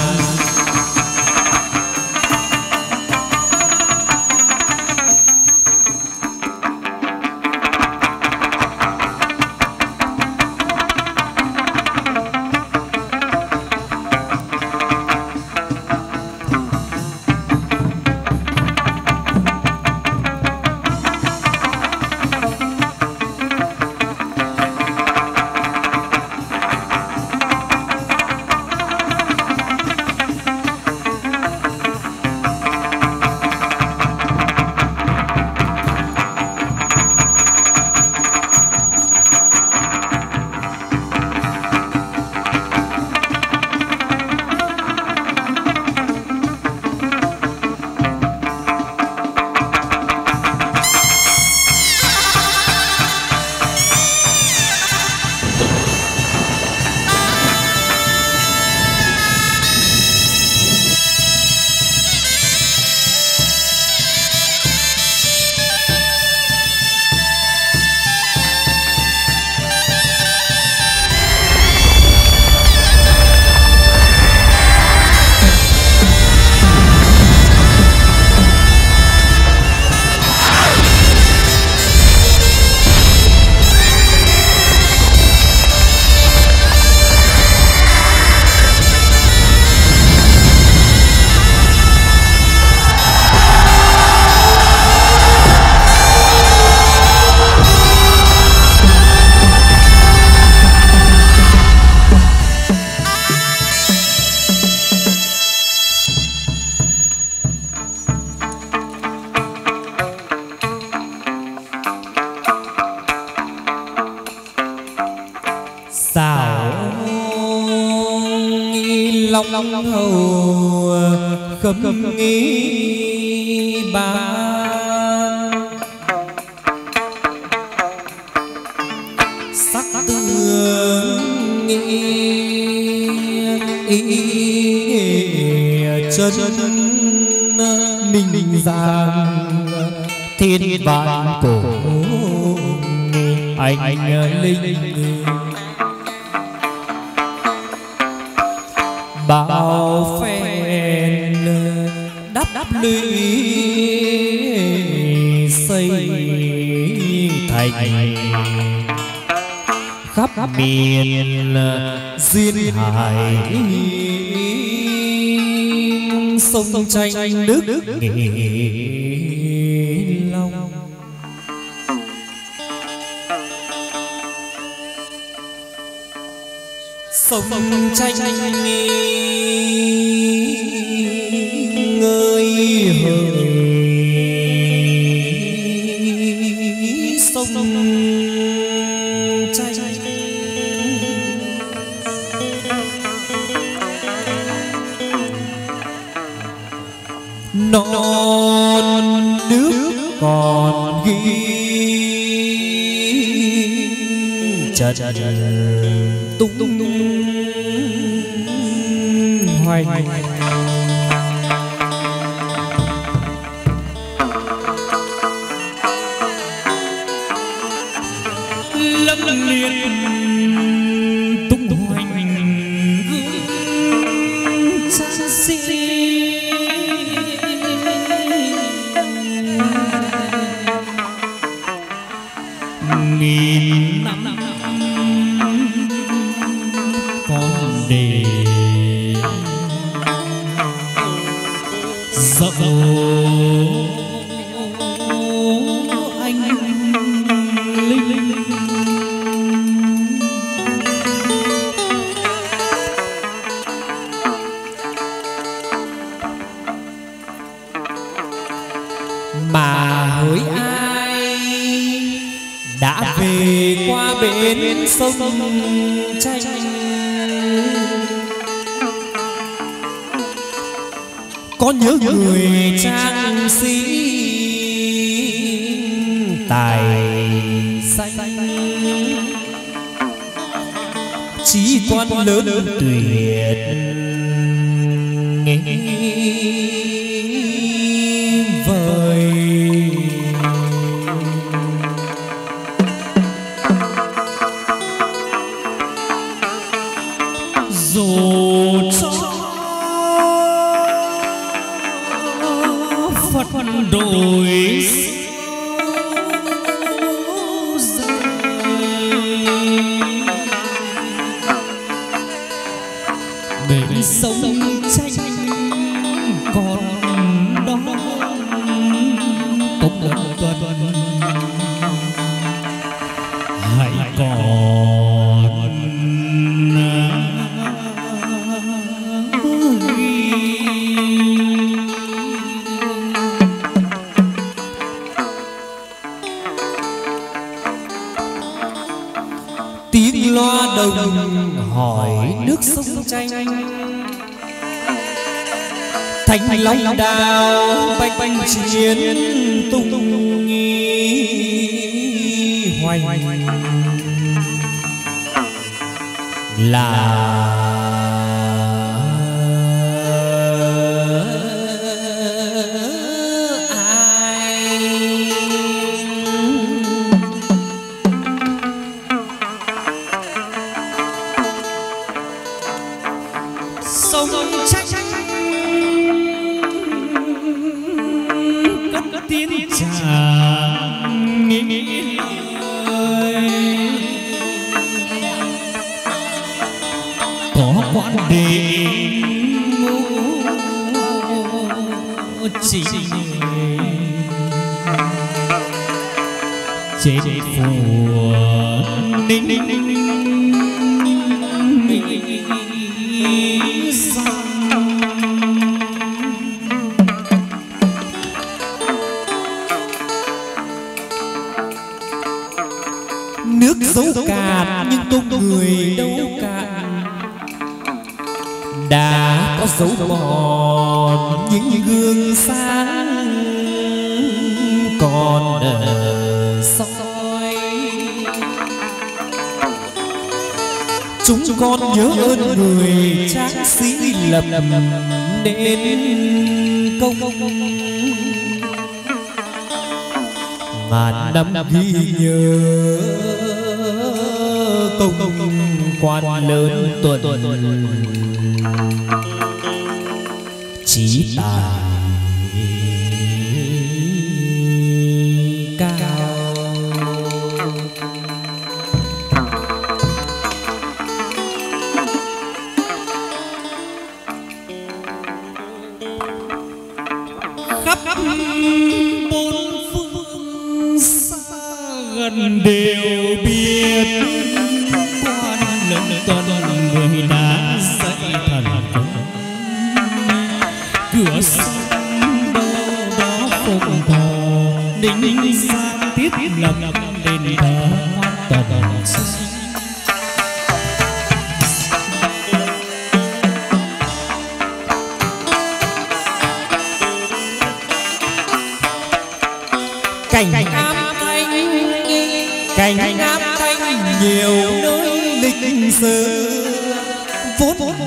Xa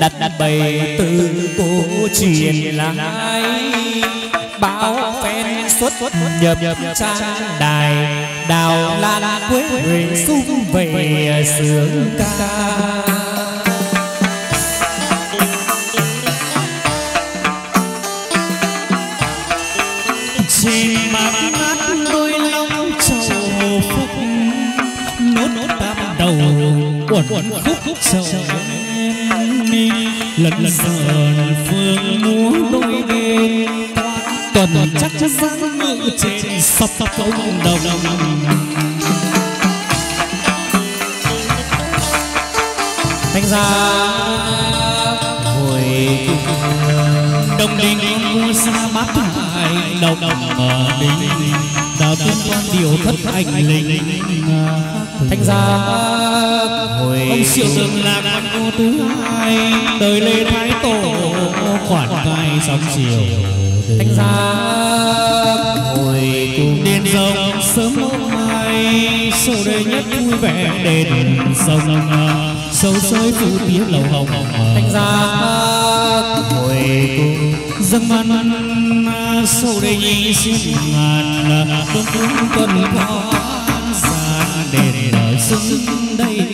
đặt đặt bày từ cổ truyền lại. Báo phen xuất nhập trang đài, đào lan quế người sung về sướng ca. Trên mặt đôi long trầu phúc nốt nốt đầu quẩn khúc sầu lần lần dần phương múa đôi bên tuần chắc chắn răng ngự trên sắp sắp công đồng. Thanh ra hồi đông đình mua xa bát hải đồng ở đình đào tiên quan điều thất anh linh. Thanh ra ông siêu dương là con cô thứ hai đời lê thái tổ khoản cai sóng chiều. Thành ra hồi cùng đền rồng sớm hôm mai sâu đời nhất vui vẻ đền sông. Sâu sới phủ tía lầu hồng. Thành ra hồi cùng dâng man sâu đây nhi xin ngàn tuân tuân tuân gian đền đời xứng đây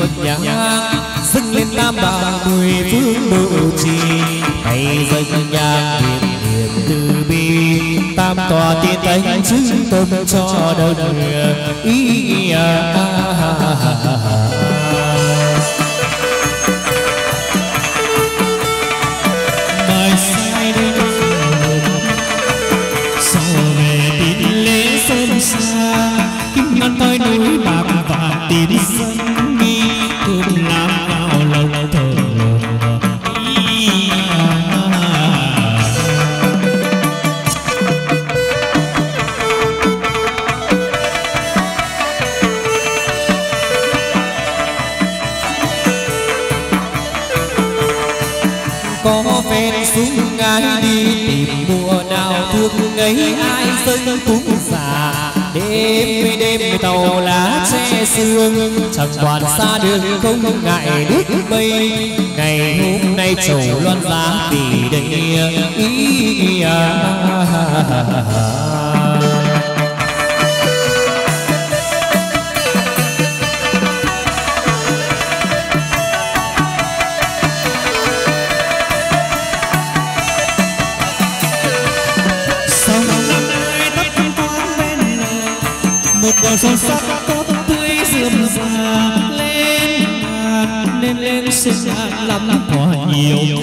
tuần nhang dâng lên tam bảo mười phương độ trì hay dâng nhang niệm niệm từ bi tam tòa tiên thánh chứng tâm cho đồng ý à, à, à, à. Ấy ai dân cũng già đêm với đêm với tàu lá che sương, chẳng toàn xa đường không ngại nước mây. Ngày hôm nay trầu loan giá vì đây ý à cờ son sắc tốt tươi rượm rà lên lên lên xinh lắm hoa nhiều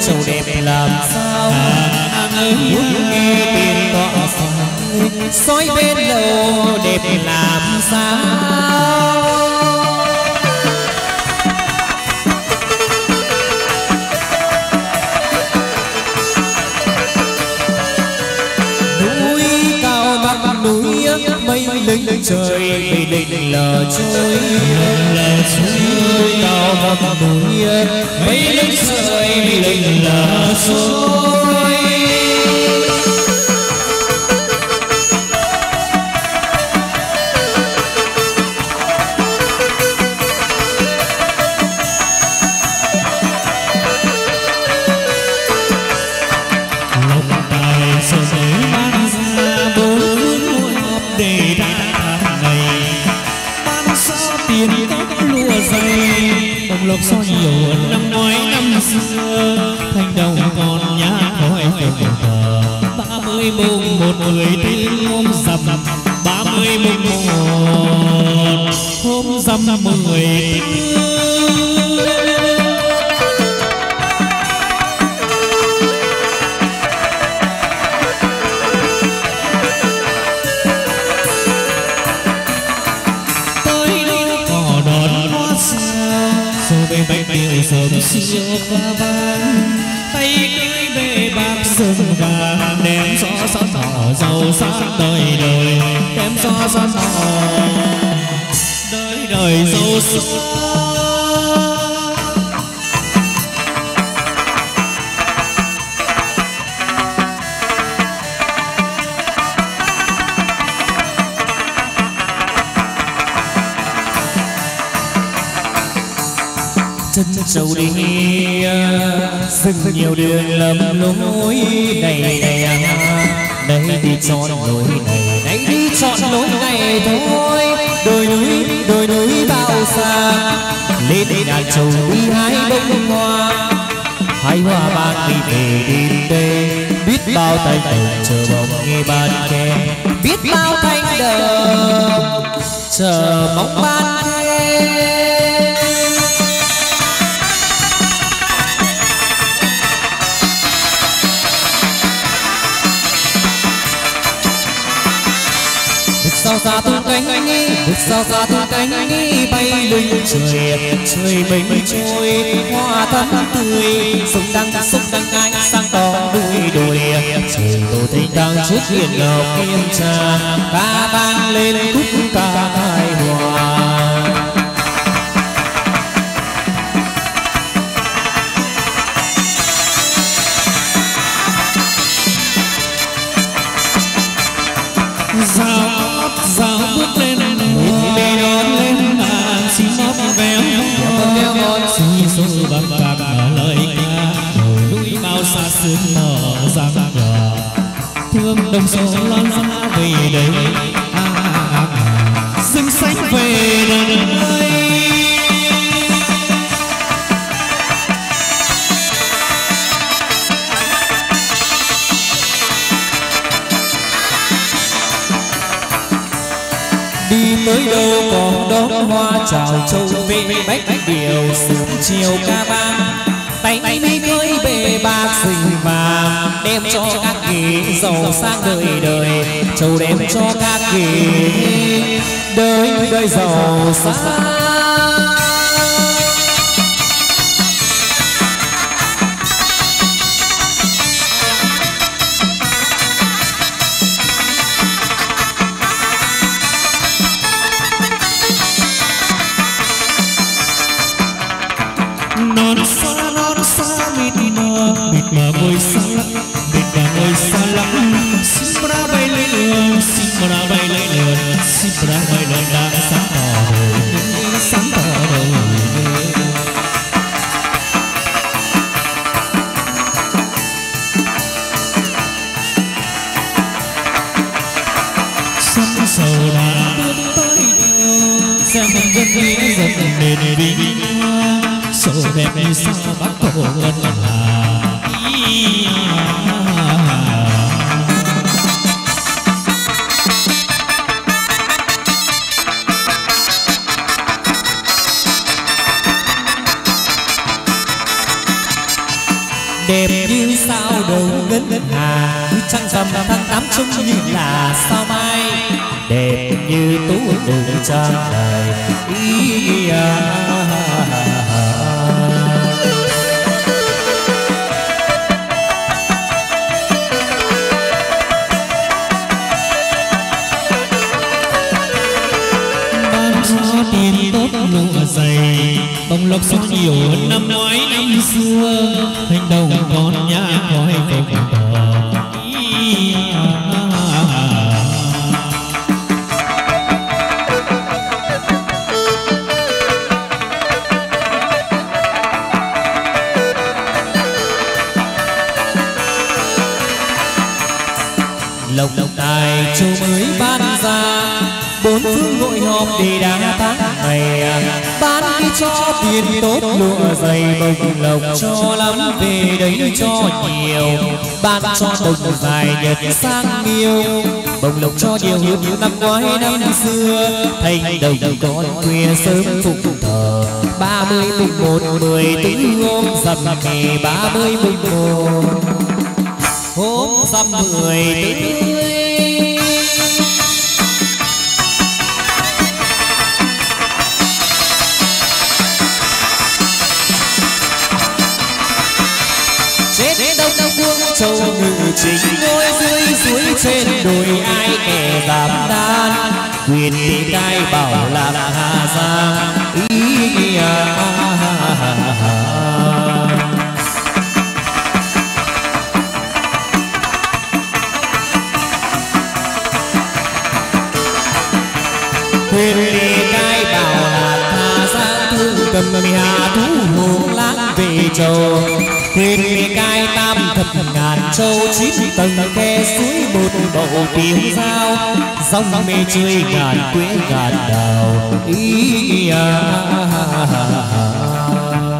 trầu đẹp làm sao? Muốn nghe tiếng tọa soi soi bên lầu đẹp làm sao? Núi trời mây định lờ trôi lờ trôi cao vấp núi mấy lên trời mây định lờ trôi ba chân trâu đi. dừng nhiều đường lầm lối. này này đây đi chọn lối. này đây đi chọn lối. này thôi đồi núi đồi núi bao xa. lên đàn trầu đi hái bông hoa. hái hoa ban đi về đi đây biết bao tay đồng chờ bóng nghe ban khe biết bao thanh đồng chờ bóng ban khe xa tung cánh bước sao xa tung cánh bay lưng trời trời mình trôi, hoa thân tươi, sông đang sông đang cánh sang to đuôi đồi trời tổ thanh đang trước hiền ngọc kiên trà ca vang lên khúc ca hài đồng số lon ra về đây à, xanh về đây đi tới đâu còn đón hoa chào châu về bách điều sớm chiều ca vang. Tay mi cưới bề bạc xình vàng đem cho các kỳ giàu sang đời đời châu đem cho các kỳ. Đời đời giàu sang. Cho nhiều như năm ngoái năm xưa. Thành đồng con khuya sớm phục thờ. ba mươi mùng một mười tứ hôm dằm ngày ba mươi mùng một. hôm dằm mười tươi vương ngự chính ngôi dưới suối trên đồi ai kẻ giảm đan quyền bị cai bảo lạc hà giang, ý nghĩa. Quyền bị cai bảo lạc hà giang, thương cầm hà thú hùng lãng về châu quyền cai tam thập ngàn châu chín tầng khe suối một bầu tiếng giao dòng mê chơi ngàn quế ngàn đào ý à. quyền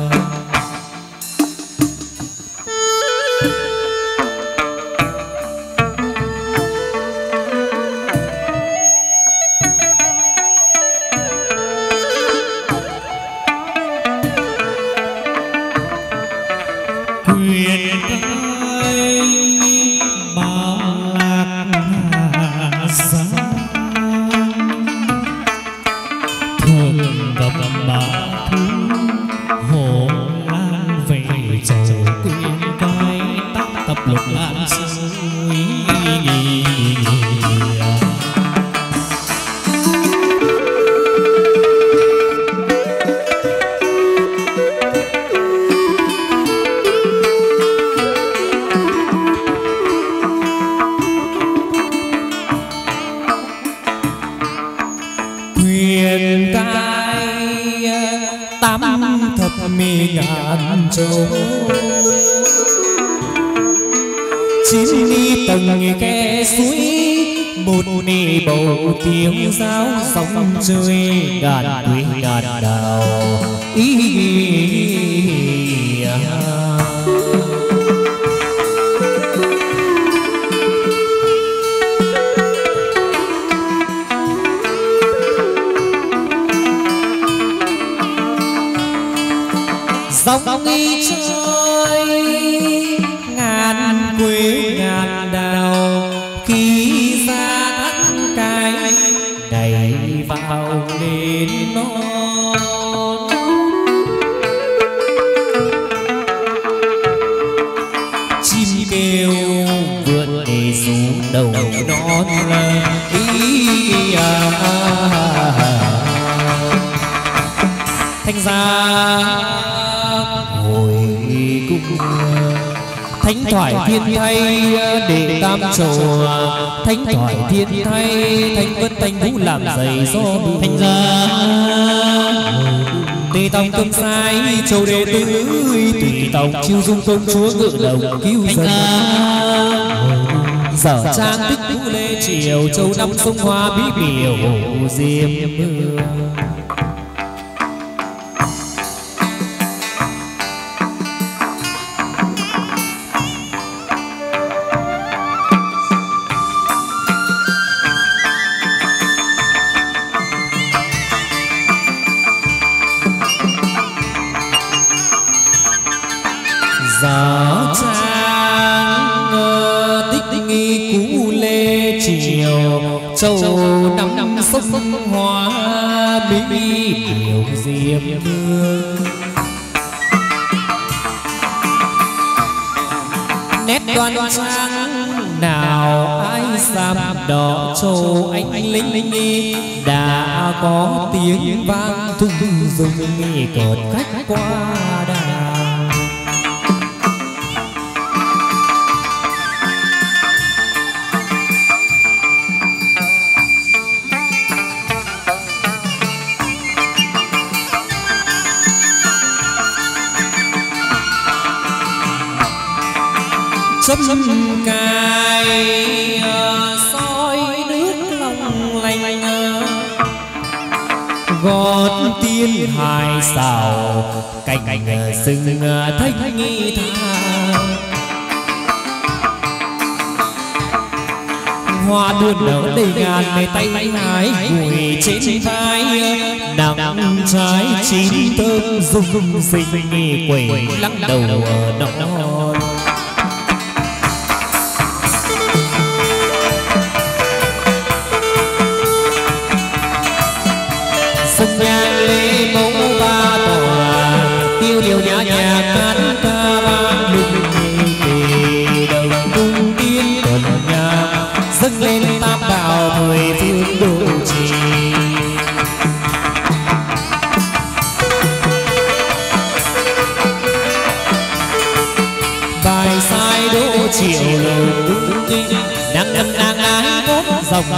chiêu dung công chúa ngự đồng cứu dân. Giờ trang tích vũ lê triều Châu năm sông hoa bí biểu diêm sấm cài ờ, soi nước lòng lành ờ. gót tiên hài xào, cành cành sừng thanh nghi tha. Hoa buồn nở đầy ngàn mây tay hái gùi trên vai nắng trái chín thơm rung xinh quẩy lắc đầu ở non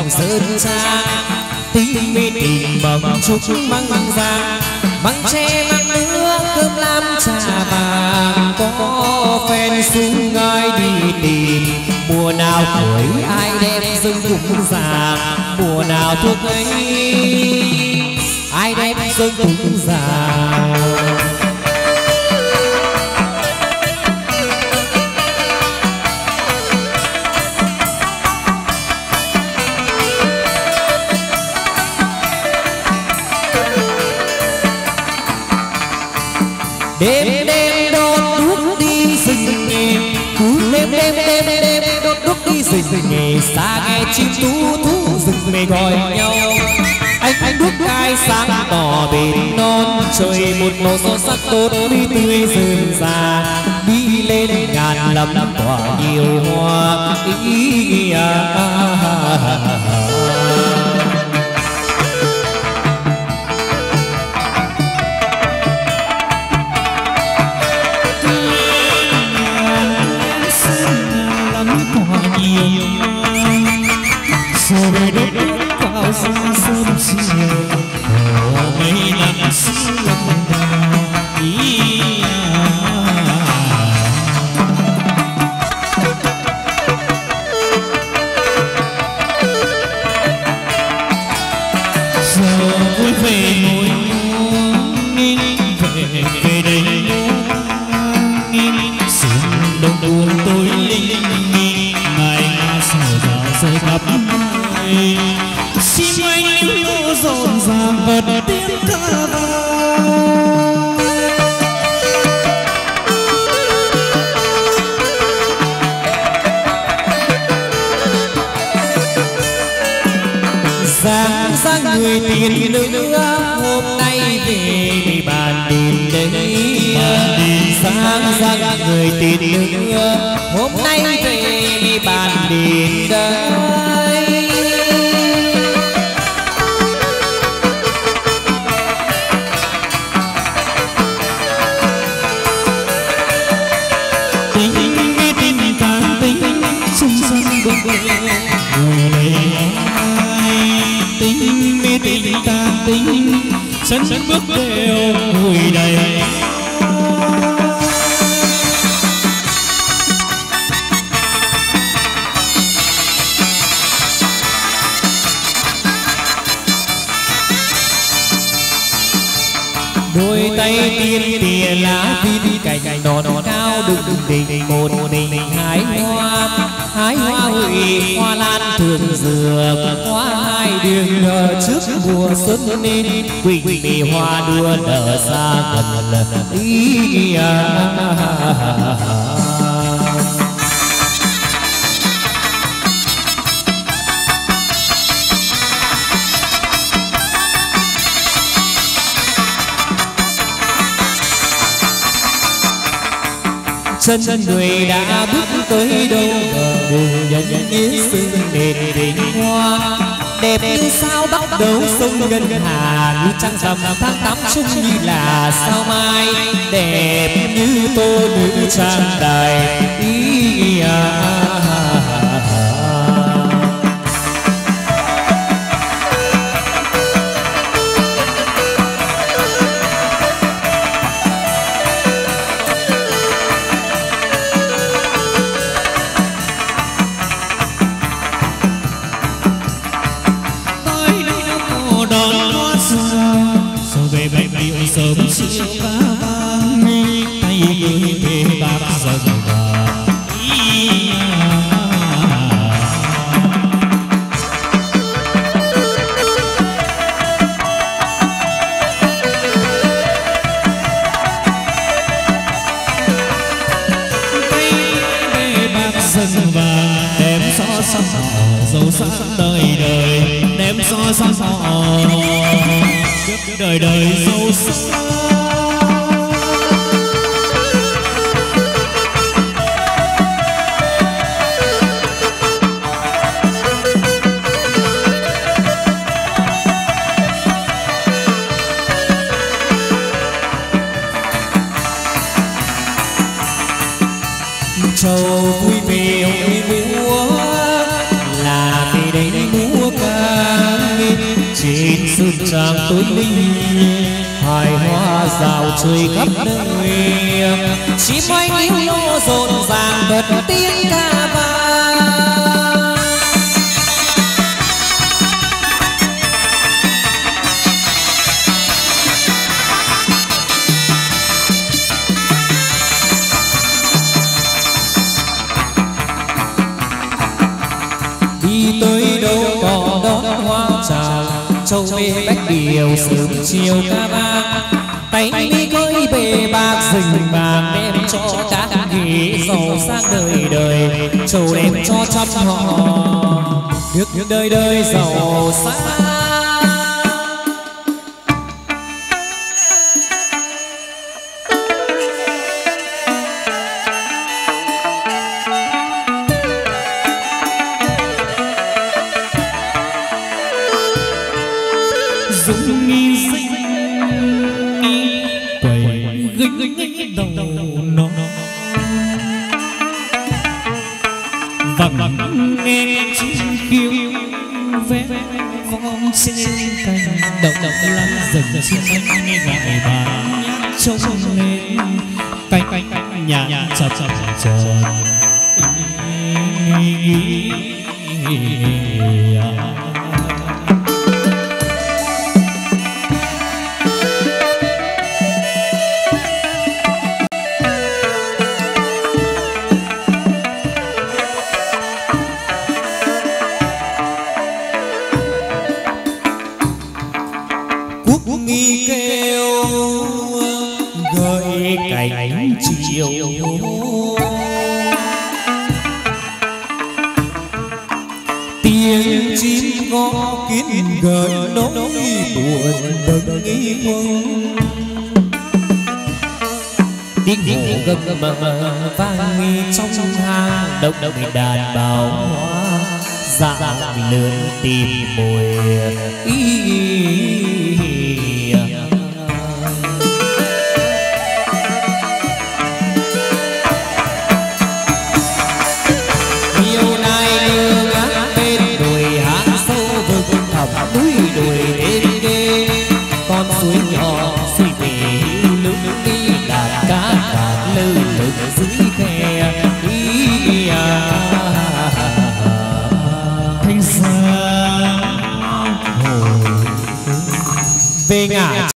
vòng sơn xa. Tí mi tình bằng chúc măng măng vàng măng tre, măng nước cơm lam trà vàng. Có phen xuống ngai đi tìm. Mùa nào tuổi ai đem dâng cúng già. Mùa nào thuốc ấy, ai đem dâng cúng già. Chim tú thú rừng về gọi nhau. Anh anh bước cai sáng tỏ bên non, trời một màu son sắc tốt mi tươi rừng già đi lên ngàn lắm tỏa nhiều hoa, ý bước đều. Người đầy hoa lan thường dược hoa hai đường nở trước mùa xuân nên quỳnh mì hoa đua nở xa gần lần đi chân người đã bước tới đâu đường nhân nghĩa xưng nền đỉnh hoa. đẹp như sao bắt đầu sông ngân hà như trăng rằm tháng tám trông như là sao mai. đẹp như tô nữ trang đài ý à. đời đời